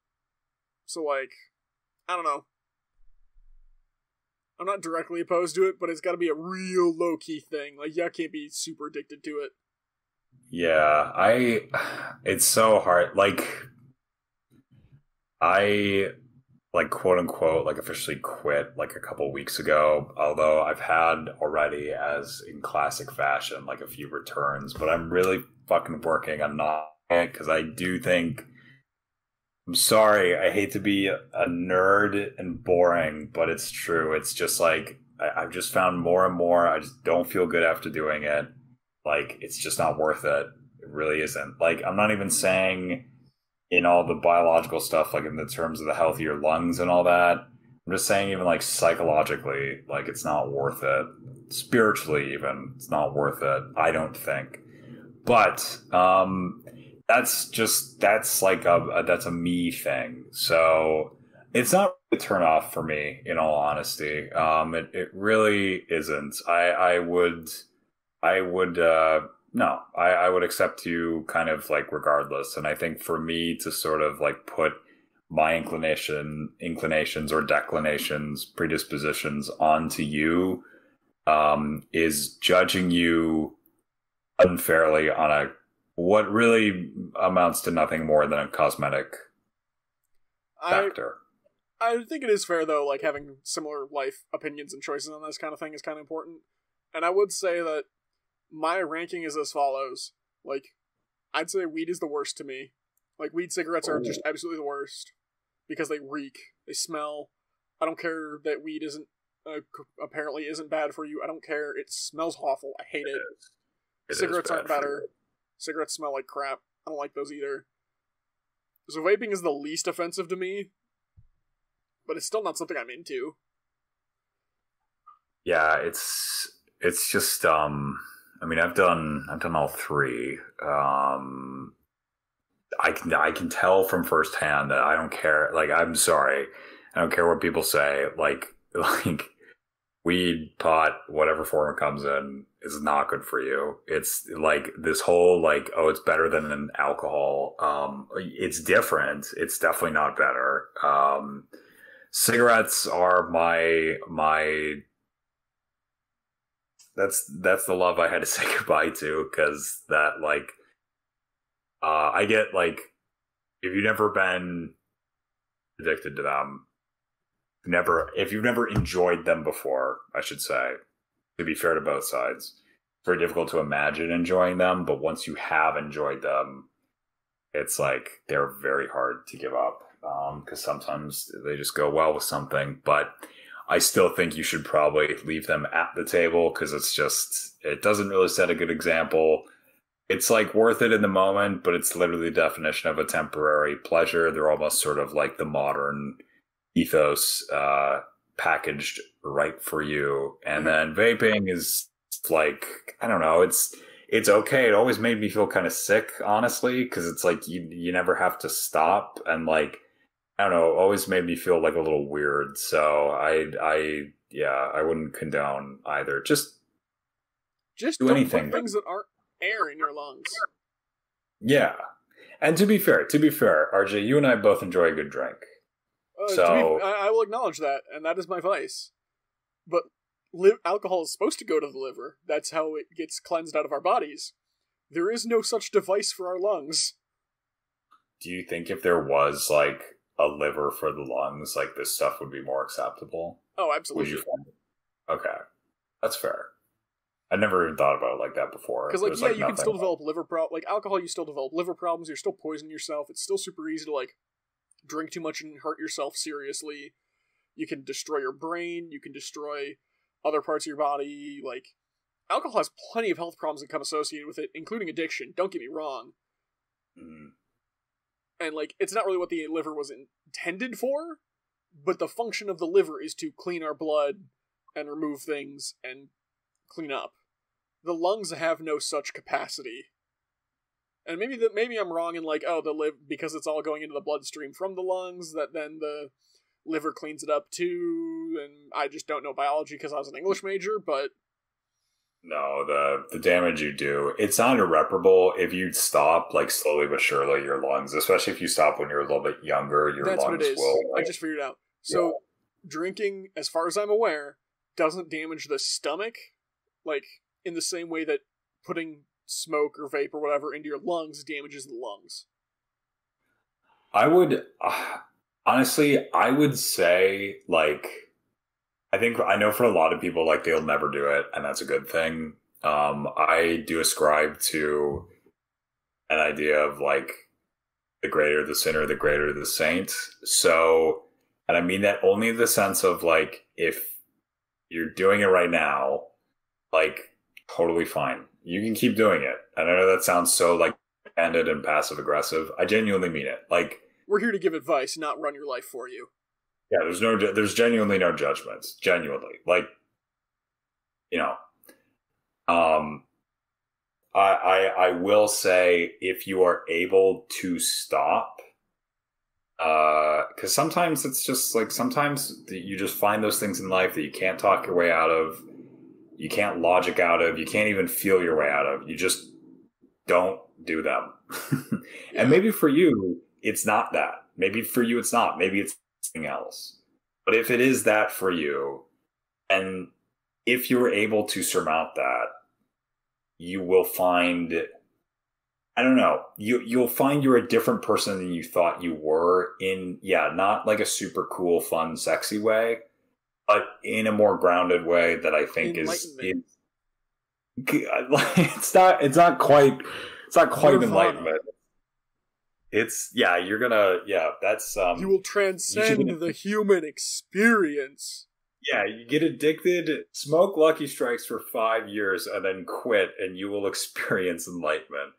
Speaker 1: So like, I don't know. I'm not directly opposed to it, but it's got to be a real low key thing. Like, yeah, can't be super addicted to it.
Speaker 3: yeah i it's so hard like i like quote unquote like officially quit like a couple weeks ago although i've had already as in classic fashion like a few returns but i'm really fucking working on not because i do think i'm sorry i hate to be a nerd and boring but it's true it's just like I, i've just found more and more i just don't feel good after doing it like it's just not worth it it really isn't like i'm not even saying in all the biological stuff, like in the terms of the healthier lungs and all that. I'm just saying, even like psychologically, like it's not worth it. Spiritually, even it's not worth it. I don't think. But um, that's just that's like a, a that's a me thing. So it's not a turn off for me. In all honesty, um, it it really isn't. I I would I would. Uh, no, I, I would accept you kind of like regardless. And I think for me to sort of like put my inclination, inclinations or declinations, predispositions onto you, um, is judging you unfairly on a what really amounts to nothing more than a cosmetic
Speaker 1: I
Speaker 3: factor.
Speaker 1: I think it is fair though, like having similar life opinions and choices on this kind of thing is kind of important. And I would say that my ranking is as follows: like, I'd say weed is the worst to me. Like, weed cigarettes are just absolutely the worst because they reek, they smell. I don't care that weed isn't uh, apparently isn't bad for you. I don't care. It smells awful. I hate it.
Speaker 3: It is
Speaker 1: Cigarettes aren't better. Cigarettes smell like crap. I don't like those either. So vaping is the least offensive to me, but it's still not something I'm into.
Speaker 3: Yeah, it's it's just um I mean I've done I've done all three. Um I can I can tell from firsthand that I don't care like I'm sorry. I don't care what people say. Like like weed, pot, whatever form it comes in is not good for you. It's like this whole like, oh, it's better than an alcohol. Um it's different. It's definitely not better. Um cigarettes are my my that's that's the love I had to say goodbye to because that like uh I get like if you've never been addicted to them never if you've never enjoyed them before I should say to be fair to both sides very difficult to imagine enjoying them but once you have enjoyed them it's like they're very hard to give up because sometimes they just go well with something but I still think you should probably leave them at the table because it's just it doesn't really set a good example. It's like worth it in the moment, but it's literally the definition of a temporary pleasure. They're almost sort of like the modern ethos uh, packaged right for you. And then vaping is like I don't know. It's it's okay. It always made me feel kind of sick, honestly, because it's like you you never have to stop and like I don't know, it always made me feel like a little weird. So I, I, yeah, I wouldn't condone either. Just,
Speaker 1: Just
Speaker 3: Do anything.
Speaker 1: things that aren't air in your lungs.
Speaker 3: yeah. And to be fair, to be fair, RJ, you and I both enjoy a good drink.
Speaker 1: Uh,
Speaker 3: So-
Speaker 1: be, I, I will acknowledge that, and that is my vice. But li- alcohol is supposed to go to the liver. That's how it gets cleansed out of our bodies. There is no such device for our lungs.
Speaker 3: Do you think if there was like a liver for the lungs, like this stuff would be more acceptable?
Speaker 1: Oh,
Speaker 3: Would
Speaker 1: absolutely.
Speaker 3: you find it? Okay. That's fair. I never even thought about it like that before.
Speaker 1: Because like,
Speaker 3: There's,
Speaker 1: yeah, you can still develop liver pro like alcohol. You still develop liver problems. You're still poisoning yourself. It's still super easy to like drink too much and hurt yourself seriously. You can destroy your brain. You can destroy other parts of your body. Like alcohol has plenty of health problems that come associated with it, including addiction. Don't get me wrong.
Speaker 3: Mhm.
Speaker 1: And like, it's not really what the liver was intended for, but the function of the liver is to clean our blood and remove things and clean up. The lungs have no such capacity. And maybe that maybe I'm wrong in like, oh, the live because it's all going into the bloodstream from the lungs that then the liver cleans it up too. And I just don't know biology because I was an English major, but
Speaker 3: No, the the damage you do, it's not irreparable if you stop like slowly but surely your lungs, especially if you stop when you're a little bit younger, your
Speaker 1: that's what
Speaker 3: lungs
Speaker 1: it is.
Speaker 3: will
Speaker 1: I just figured it out. So drinking, as far as I'm aware, doesn't damage the stomach, like in the same way that putting smoke or vape or whatever into your lungs damages the lungs.
Speaker 3: I would uh, honestly, I would say like I think I know for a lot of people like they'll never do it, and that's a good thing. Um, I do ascribe to an idea of like the greater the sinner, the greater the saint. So, and I mean that only in the sense of like if you're doing it right now, like totally fine. You can keep doing it. And I know that sounds so like ended and passive aggressive. I genuinely mean it. Like
Speaker 1: We're here to give advice, not run your life for you.
Speaker 3: yeah, there's no, there's genuinely no judgments. Genuinely, like, you know, um, I, I, I will say if you are able to stop, uh, because sometimes it's just like sometimes you just find those things in life that you can't talk your way out of, you can't logic out of, you can't even feel your way out of. You just don't do them. And maybe for you, it's not that. Maybe for you, it's not. Maybe it's something else. But if it is that for you, and if you're able to surmount that, you will find I don't know, you you'll find you're a different person than you thought you were in yeah, not like a super cool, fun, sexy way, but in a more grounded way that I think is, is it's not it's not quite it's not quite enlightenment. It's yeah, you're gonna yeah, that's um
Speaker 1: You will transcend
Speaker 3: should-
Speaker 1: the human experience.
Speaker 3: yeah, you get addicted, smoke Lucky Strikes for five years, and then quit, and you will experience enlightenment.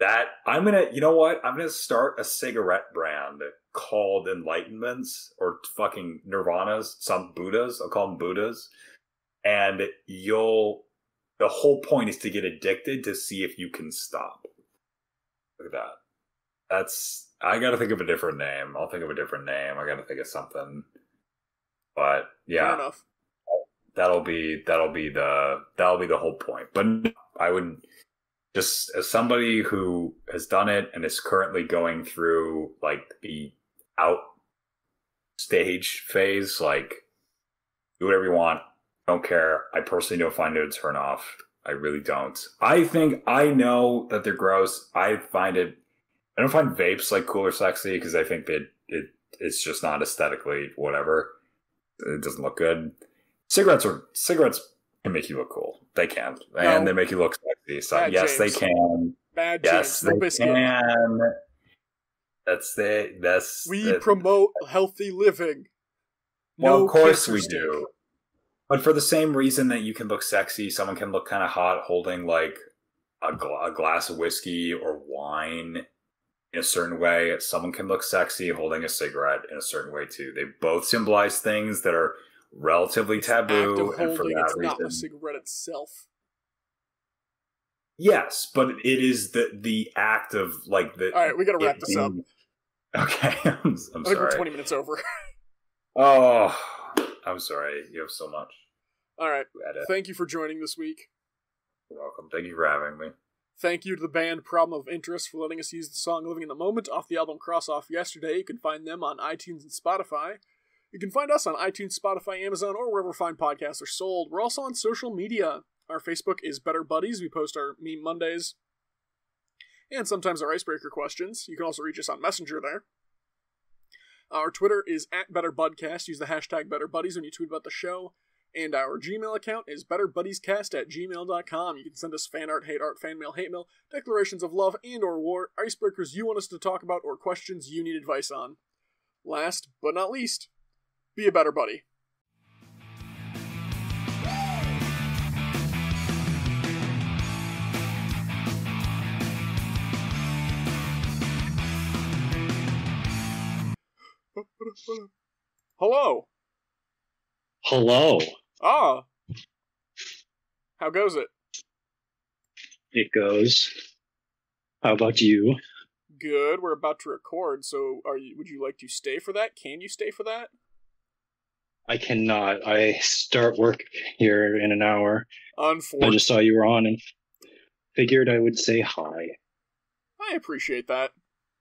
Speaker 3: That I'm gonna, you know what? I'm gonna start a cigarette brand called Enlightenments or fucking Nirvanas, some Buddhas. I'll call them Buddhas, and you'll the whole point is to get addicted to see if you can stop. Look at that. That's I got to think of a different name. I'll think of a different name. I got to think of something. But yeah, that'll be that'll be the that'll be the whole point. But no, I would just as somebody who has done it and is currently going through like the out stage phase, like do whatever you want. Don't care. I personally don't find it a turn off. I really don't. I think I know that they're gross. I find it. I don't find vapes like cool or sexy because I think that it it's just not aesthetically whatever. It doesn't look good. Cigarettes are cigarettes can make you look cool. They can, and they make you look sexy. So
Speaker 1: Bad
Speaker 3: yes,
Speaker 1: James.
Speaker 3: they can.
Speaker 1: Bad
Speaker 3: Yes,
Speaker 1: James. No
Speaker 3: they
Speaker 1: biscuit.
Speaker 3: can. That's the that's
Speaker 1: We
Speaker 3: the-
Speaker 1: promote healthy living.
Speaker 3: well,
Speaker 1: No
Speaker 3: of course we
Speaker 1: stick.
Speaker 3: do. But for the same reason that you can look sexy, someone can look kind of hot holding like a, gl- a glass of whiskey or wine in a certain way. Someone can look sexy holding a cigarette in a certain way too. They both symbolize things that are relatively
Speaker 1: of
Speaker 3: taboo, and for that
Speaker 1: it's not the
Speaker 3: reason,
Speaker 1: cigarette itself.
Speaker 3: yes. But it is the the act of like the.
Speaker 1: All right, we gotta wrap
Speaker 3: it
Speaker 1: this up.
Speaker 3: Okay, I'm, I'm
Speaker 1: I think we're
Speaker 3: sorry.
Speaker 1: 20 minutes over.
Speaker 3: Oh, I'm sorry. You have so much
Speaker 1: All right. Thank you for joining this week.
Speaker 3: You're welcome. Thank you for having me.
Speaker 1: Thank you to the band Problem of Interest for letting us use the song Living in the Moment off the album Cross Off Yesterday. You can find them on iTunes and Spotify. You can find us on iTunes, Spotify, Amazon, or wherever fine podcasts are sold. We're also on social media. Our Facebook is Better Buddies. We post our Meme Mondays and sometimes our icebreaker questions. You can also reach us on Messenger there. Our Twitter is at BetterBudcast. Use the hashtag BetterBuddies when you tweet about the show. And our Gmail account is betterbuddiescast at gmail.com. You can send us fan art, hate art, fan mail, hate mail, declarations of love and or war, icebreakers you want us to talk about, or questions you need advice on. Last but not least, be a better buddy. Hello.
Speaker 4: Hello.
Speaker 1: Ah. How goes it?
Speaker 4: It goes. How about you?
Speaker 1: Good. We're about to record, so are you would you like to stay for that? Can you stay for that?
Speaker 4: I cannot. I start work here in an hour. I just saw you were on and figured I would say hi.
Speaker 1: I appreciate that.